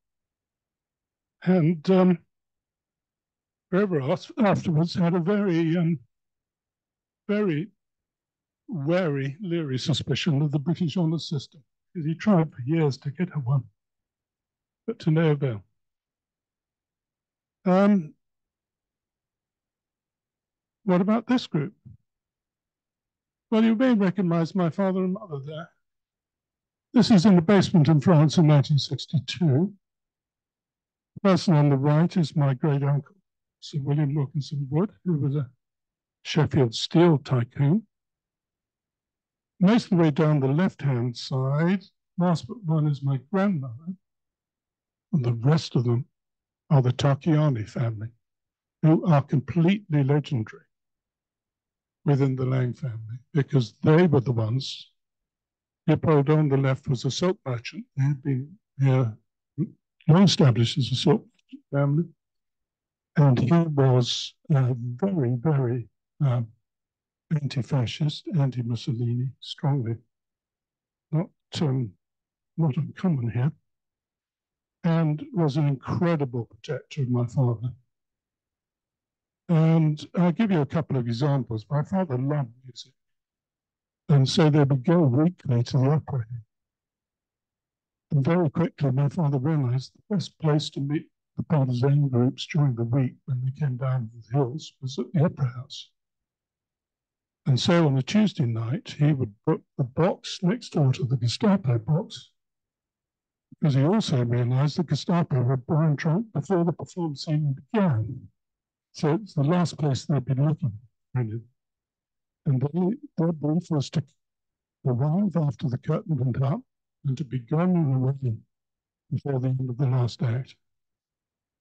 And um, afterwards had a very, um, very wary, leery suspicion of the British honour system, because he tried for years to get her one, but to no avail. Um, what about this group? Well, you may recognize my father and mother there. This is in the basement in France in 1962. The person on the right is my great uncle, Sir William Wilkinson Wood, who was a Sheffield steel tycoon. Most of the way down the left hand side, last but one is my grandmother, and the rest of them are the Tarchiani family, who are completely legendary within the Laing family because they were the ones. Leopold on the left was a silk merchant. They had been here long established as a silk family. And he was uh, very, very uh, anti-fascist, anti-Mussolini, strongly. Not, um, not uncommon here. And was an incredible protector of my father. And I'll give you a couple of examples. My father loved music. And so they would go weekly to the opera. And very quickly, my father realized the best place to meet the partisan groups during the week when they came down the hills was at the opera house. And so on a Tuesday night, he would book the box next door to the Gestapo box because he also realized the Gestapo were buying drunk before the performance even began. So it's the last place they'd be looking. And they, their brief was to arrive after the curtain went up and to be gone and away before the end of the last act.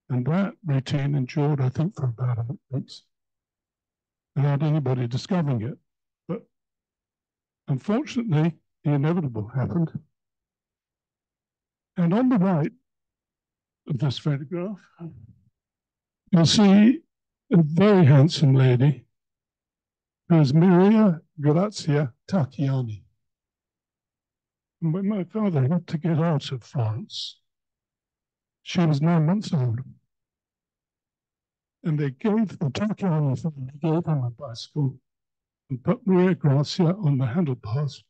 And that routine endured, I think, for about eight weeks without anybody discovering it. But unfortunately, the inevitable happened. And on the right of this photograph, you'll see a very handsome lady who is Maria Grazia Tarchiani. And when my father had to get out of Florence, she was nine months old. And they gave the Tarchiani family gave him a bicycle and put Maria Grazia on the handlebars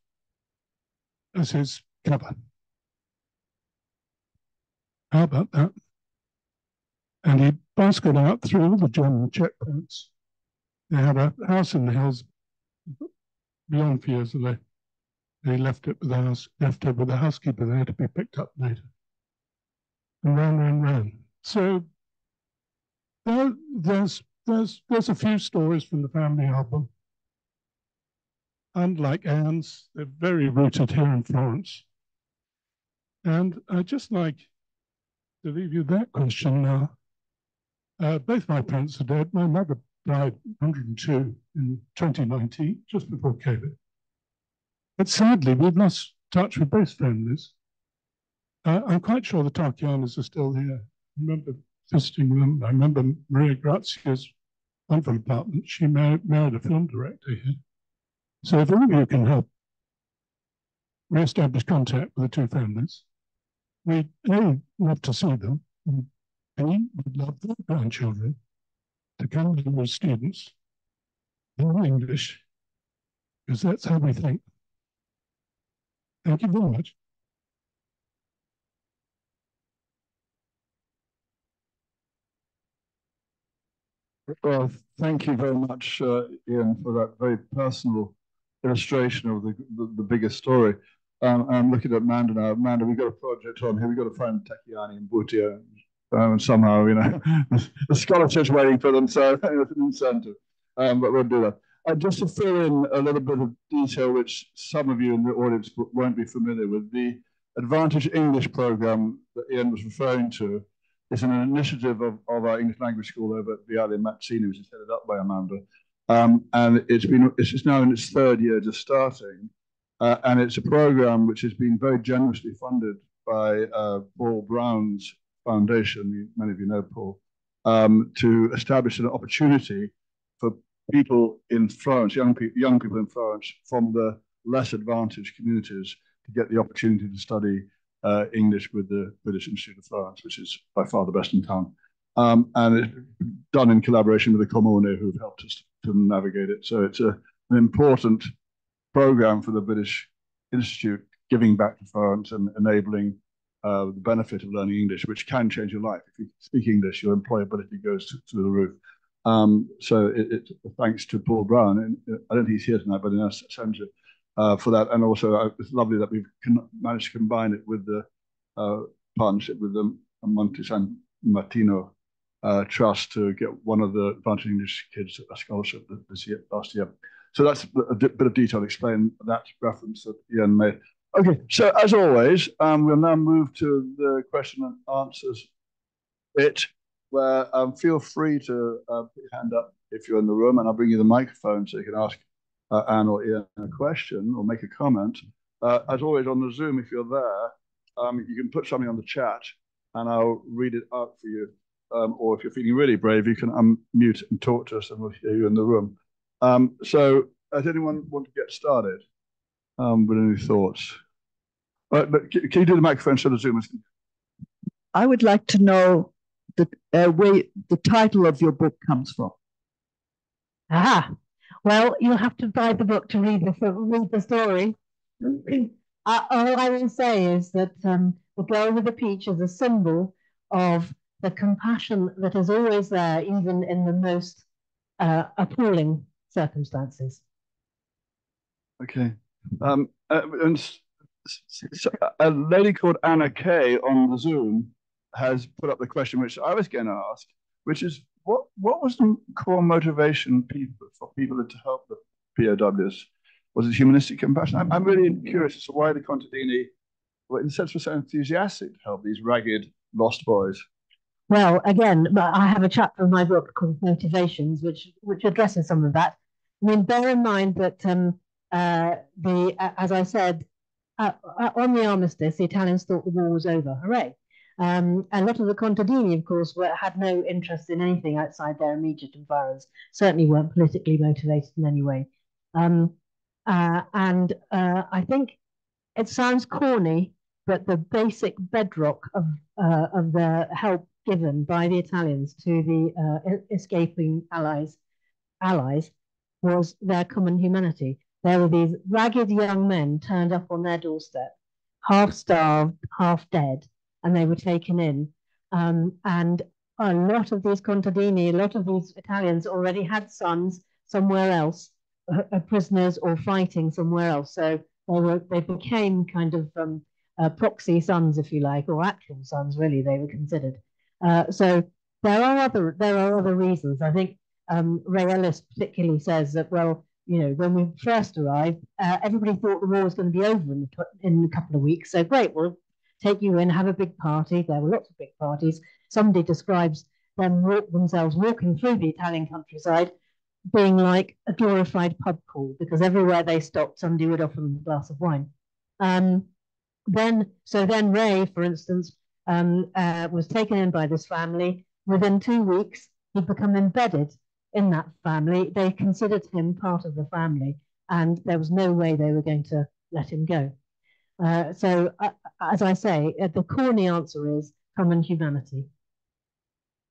as his cover. How about that? And he bicycled out through all the German checkpoints. They had a house in the hills beyond Fiesole. They left it with the house, left it with the housekeeper there to be picked up later. And ran, ran, ran. So there, there's there's there's a few stories from the family album. Unlike Anne's, they're very rooted here in Florence. And I'd just like to leave you that question now. Uh, both my parents are dead. My mother died 102 in 2019, just before COVID. But sadly, we've lost touch with both families. Uh, I'm quite sure the Tarchianas are still here. I remember visiting them. I remember Maria Grazia's wonderful apartment. She married, married a film director here. So if any of you can help re-establish contact with the two families, we'd A, love to see them, and B, we'd love their grandchildren to come in as students in English, because that's how we think. Thank you very much. Well, thank you very much, uh, Ian, for that very personal illustration of the, the, the bigger story. Um, I'm looking at Amanda now. We've got a project on here. We've got to find Tarchiani and Bhutia. Um, and somehow, you know, the scholarship's waiting for them, so it's an incentive. Um, but we'll do that. Uh, just to fill in a little bit of detail, which some of you in the audience won't be familiar with, the Advantage English program that Ian was referring to is an initiative of, of our English language school over at Viale Mazzini, which is headed up by Amanda. Um, and it's been it's now in its third year just starting. Uh, and it's a program which has been very generously funded by uh, Paul Brown's foundation, many of you know Paul, um, to establish an opportunity for people in Florence, young, pe young people in Florence from the less advantaged communities to get the opportunity to study uh, English with the British Institute of Florence, which is by far the best in town. Um, and it's done in collaboration with the Comune who've helped us to navigate it. So it's a, an important program for the British Institute giving back to Florence and enabling uh, the benefit of learning English, which can change your life. If you speak English, your employability goes through the roof. Um, so it, it, thanks to Paul Brown, and I don't think he's here tonight, but in our centre uh, for that. And also, uh, it's lovely that we've managed to combine it with the uh, partnership with the Monte San Martino uh, Trust to get one of the advanced English kids a scholarship this year, last year. So that's a bit of detail to explain that reference that Ian made. Okay, so as always, um, we'll now move to the question and answers bit, where um, feel free to uh, put your hand up if you're in the room, and I'll bring you the microphone so you can ask uh, Anne or Ian a question or make a comment. Uh, as always, on the Zoom, if you're there, um, you can put something on the chat, and I'll read it out for you. Um, or if you're feeling really brave, you can unmute and talk to us, and we'll hear you in the room. Um, so, does anyone want to get started um, with any thoughts? Uh, but can you do the microphone so the Zoomers can? I would like to know the uh, where the title of your book comes from. Ah, well, you'll have to buy the book to read the read the story. uh, all I will say is that um, the girl with the peach is a symbol of the compassion that is always there, even in the most uh, appalling circumstances. Okay. Um, uh, and a lady called Anna Kay on the Zoom has put up the question which I was going to ask, which is what what was the core motivation people for people to help the POWs? Was it humanistic compassion? I'm, I'm really curious as to why the contadini, well, in a sense, were so enthusiastic to help these ragged lost boys. Well, again, I have a chapter in my book called Motivations, which which addresses some of that. I mean, bear in mind that um, uh, the, uh, as I said, uh, uh, on the armistice, the Italians thought the war was over. Hooray! Um, a lot of the contadini, of course, were, had no interest in anything outside their immediate environs. Certainly weren't politically motivated in any way. Um, uh, and uh, I think it sounds corny, but the basic bedrock of of the help given by the Italians to the uh, escaping allies, allies was their common humanity. There were these ragged young men turned up on their doorstep, half starved, half dead, and they were taken in. Um, and a lot of these contadini, a lot of these Italians already had sons somewhere else, uh, uh, prisoners or fighting somewhere else. So they were they became kind of um, uh, proxy sons, if you like, or actual sons. Really, they were considered. Uh, so there are other there are other reasons. I think um, Ray Ellis particularly says that well, you know, when we first arrived, uh, everybody thought the war was going to be over in, in a couple of weeks. So great, we'll take you in, have a big party. There were lots of big parties. Somebody describes them themselves walking through the Italian countryside being like a glorified pub crawl because everywhere they stopped, somebody would offer them a glass of wine. Um, then, so then Ray, for instance, um, uh, was taken in by this family. Within two weeks, he'd become embedded in that family. They considered him part of the family, and there was no way they were going to let him go. Uh, so, uh, as I say, uh, the corny answer is common humanity.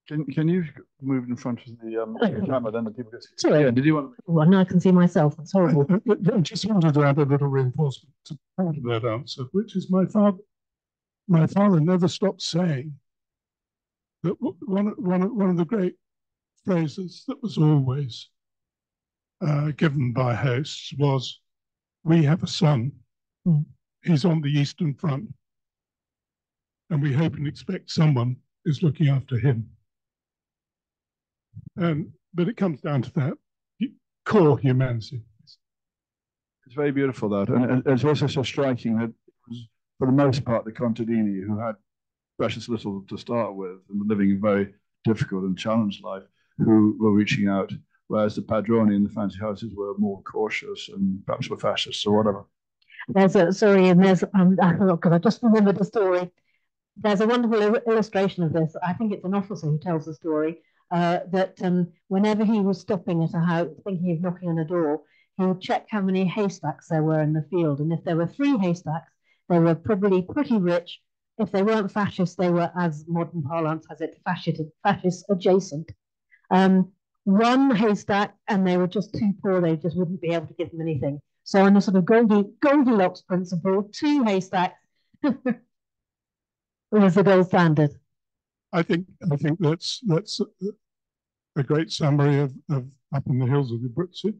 Can can you move in front of the um, camera then the people can see? Sorry. Yeah, did you want? Well, now I can see myself. That's horrible. I just wanted to add a little reinforcement to part of that answer, which is my father. My father never stopped saying that one one one of the great phrases that was always uh, given by hosts was, "We have a son. Mm. He's on the Eastern Front, and we hope and expect someone is looking after him." Um, but it comes down to that core humanity. It's very beautiful, that. And it's also so striking that for the most part, the contadini who had precious little to start with and were living a very difficult and challenged life who were reaching out, whereas the padroni and the fancy houses were more cautious and perhaps were fascists or whatever. There's a, sorry, and there's, um, because I just remembered the story. There's a wonderful illustration of this. I think it's an officer who tells the story uh, that um, whenever he was stopping at a house, thinking of knocking on a door, he would check how many haystacks there were in the field. And if there were three haystacks, they were probably pretty rich. If they weren't fascist, they were, as modern parlance has it, fascist, fascist adjacent. Um, one haystack, and they were just too poor, they just wouldn't be able to give them anything. So, on the sort of Goldilocks principle, two haystacks was the gold standard. I think I think that's that's a great summary of, of up in the hills of the Abruzzi.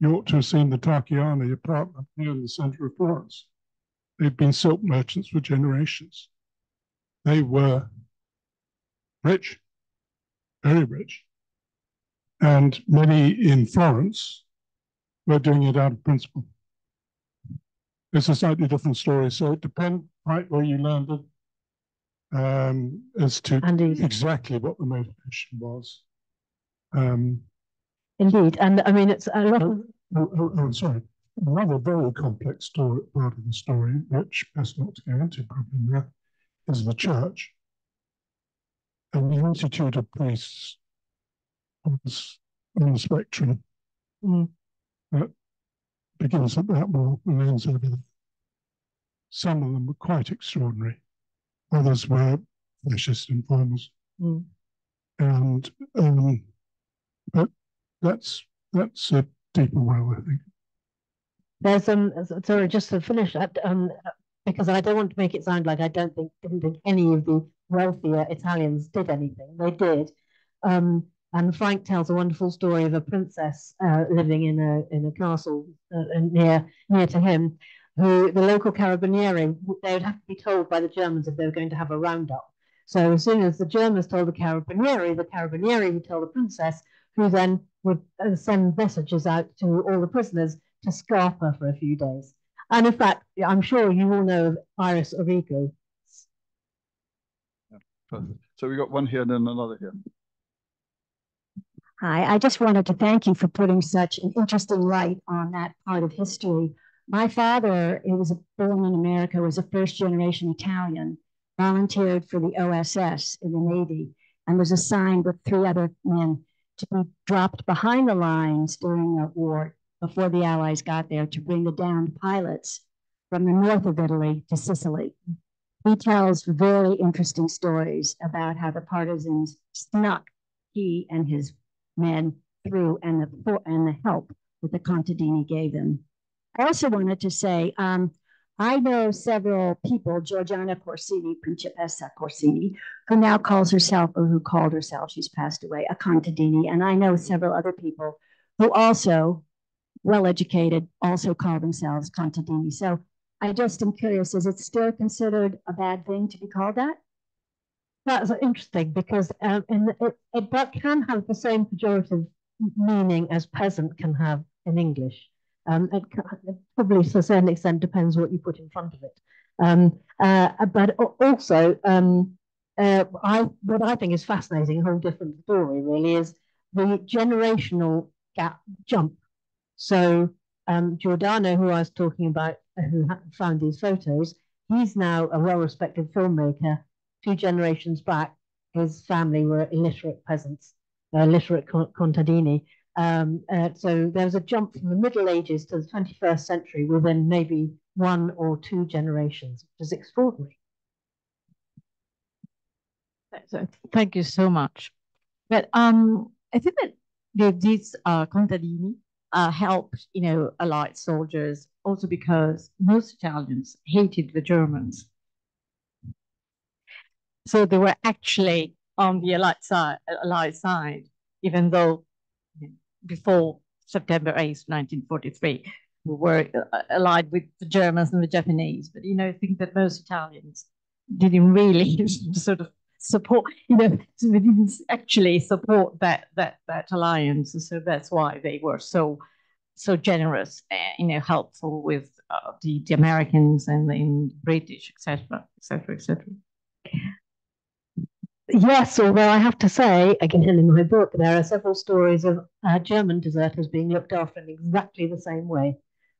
You ought to have seen the Tarchiani apartment here in the center of Florence. They've been silk merchants for generations. They were rich, very rich. And many in Florence were doing it out of principle. It's a slightly different story. So it depends right where you landed um, as to Indeed. exactly what the motivation was. Um, Indeed, and I mean it's a lot of. Oh, oh, oh, sorry. Another very complex story, part of the story, which best not to go into probably now, is the church. And the Institute of Priests on the spectrum mm. That begins at that wall and ends over there. Some of them were quite extraordinary others were fascist informers. Mm. And um, but that's that's a deeper well, I think. There's um sorry, just to finish that, um because I don't want to make it sound like I don't think didn't think any of the wealthier Italians did anything. They did. Um, and Frank tells a wonderful story of a princess uh, living in a in a castle uh, near near to him, who the local carabinieri, they would have to be told by the Germans if they were going to have a roundup. So as soon as the Germans told the carabinieri, the carabinieri would tell the princess, who then would uh, send messages out to all the prisoners to scarp her for a few days. And in fact, I'm sure you all know of Iris Origo. Yeah, so we got one here and then another here. Hi, I just wanted to thank you for putting such an interesting light on that part of history my father, who was born in America, was a first generation Italian, volunteered for the OSS in the Navy, and was assigned with three other men to be dropped behind the lines during the war before the Allies got there to bring the downed pilots from the north of Italy to Sicily. He tells very interesting stories about how the partisans snuck he and his men through and the, and the help that the contadini gave them. I also wanted to say, um, I know several people, Georgiana Corsini, Principessa Corsini, who now calls herself, or who called herself, she's passed away, a contadini. And I know several other people who also well educated, also call themselves contadini. So I just am curious, is it still considered a bad thing to be called that? That's interesting because um, in the, it, it, that can have the same pejorative meaning as peasant can have in English. Um, it, it, probably to a certain extent depends what you put in front of it. Um, uh, but also, um, uh, I, what I think is fascinating, a whole different story really, is the generational gap jump. So um, Giordano, who I was talking about, who found these photos, he's now a well-respected filmmaker. Two generations back, his family were illiterate peasants, uh, illiterate contadini. Um, uh, so there was a jump from the Middle Ages to the 21st century within maybe one or two generations, which is extraordinary. Thank you so much. But um, I think that these uh, contadini uh, helped, you know, Allied soldiers also because most Italians hated the Germans. So they were actually on the Allied side, Allied side even though before September 8th, 1943, we were uh, allied with the Germans and the Japanese. But, you know, I think that most Italians didn't really sort of support, you know, so they didn't actually support that that that alliance. So that's why they were so so generous, and, you know, helpful with uh, the, the Americans and the British, etc., etc., etc. Yes, although I have to say, again in my book, there are several stories of uh, German deserters being looked after in exactly the same way.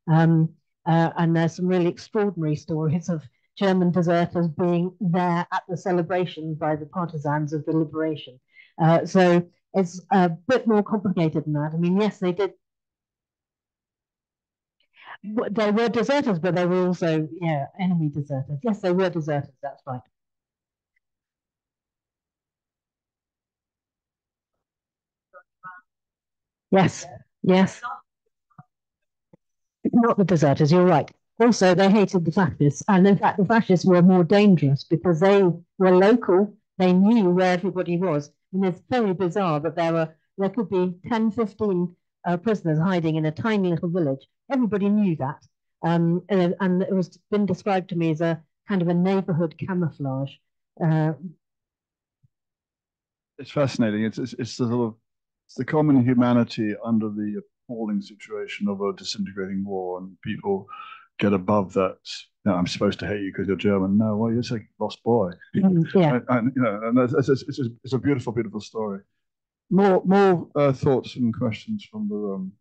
Um, uh, and there's some really extraordinary stories of German deserters being there at the celebration by the partisans of the liberation. Uh, so it's a bit more complicated than that. I mean, yes, they did. They were deserters, but they were also, yeah, enemy deserters. Yes, they were deserters. That's right. Yes, yes. Not the deserters, you're right. Also, they hated the fascists. And in fact, the fascists were more dangerous because they were local. They knew where everybody was. And it's very bizarre that there were there could be 10, 15 uh, prisoners hiding in a tiny little village. Everybody knew that. Um, and, and, it was been described to me as a kind of a neighborhood camouflage. Uh, it's fascinating. It's, it's, it's the sort of it's the common humanity under the appalling situation of a disintegrating war, and people get above that. I'm supposed to hate you because you're German. No, well, you're a lost boy. Mm, yeah. and, and, you know, and it's, it's, it's, a, it's a beautiful, beautiful story. More, more uh, thoughts and questions from the room.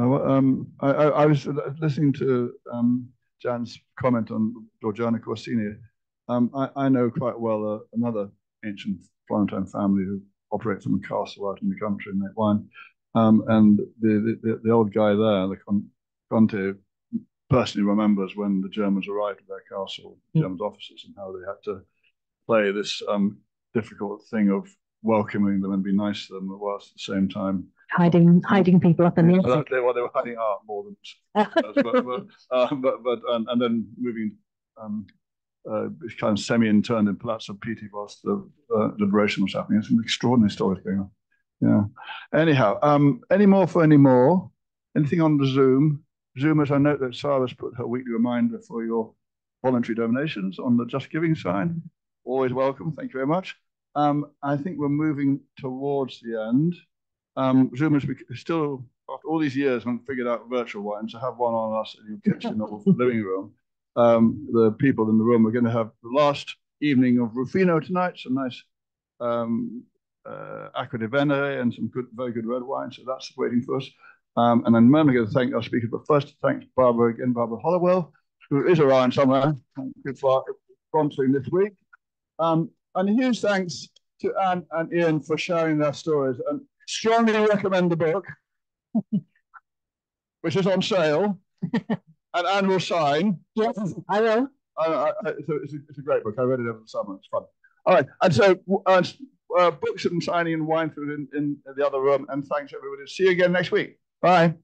Uh, um, I, I, I, was listening to um, Jan's comment on Giordano Corsini. Um, I, I, know quite well uh, another ancient Florentine family who operate from a castle out in the country and make wine. Um, and the, the, the old guy there, the Conte, personally remembers when the Germans arrived at their castle, mm. German officers, and how they had to play this um, difficult thing of welcoming them and be nice to them, whilst at the same time hiding hiding people up in the attic. They, well, they were hiding art more than, but, but, uh, but, but and, and, then moving um, uh, kind of semi-interned in Palazzo Pitti whilst the uh, liberation was happening. It's some extraordinary stories going on. Yeah. Anyhow, um, any more for any more? Anything on the Zoom? Zoomers, I note that Sarah's put her weekly reminder for your voluntary donations on the Just Giving sign. Always welcome. Thank you very much. Um, I think we're moving towards the end. Um, Zoomers, we still, after all these years, haven't figured out virtual wine, so have one on us in your kitchen or living room um, the people in the room are going to have the last evening of Ruffino tonight, some nice um, uh, di Venere and some good, very good red wine. So that's waiting for us. Um, and I'm mainly going to thank our speakers, but first, thanks Barbara again, Barbara Hollowell, who is around somewhere. Thank you for sponsoring this week. Um, and a huge thanks to Anne and Ian for sharing their stories and strongly recommend the book, which is on sale. and Anne will sign. Yes, I will. I, I, it's, a, it's, a, it's, a, great book. I read it over the summer. It's fun. All right. And so uh, uh, books and signing and wine food in, in the other room. And thanks, everybody. See you again next week. Bye.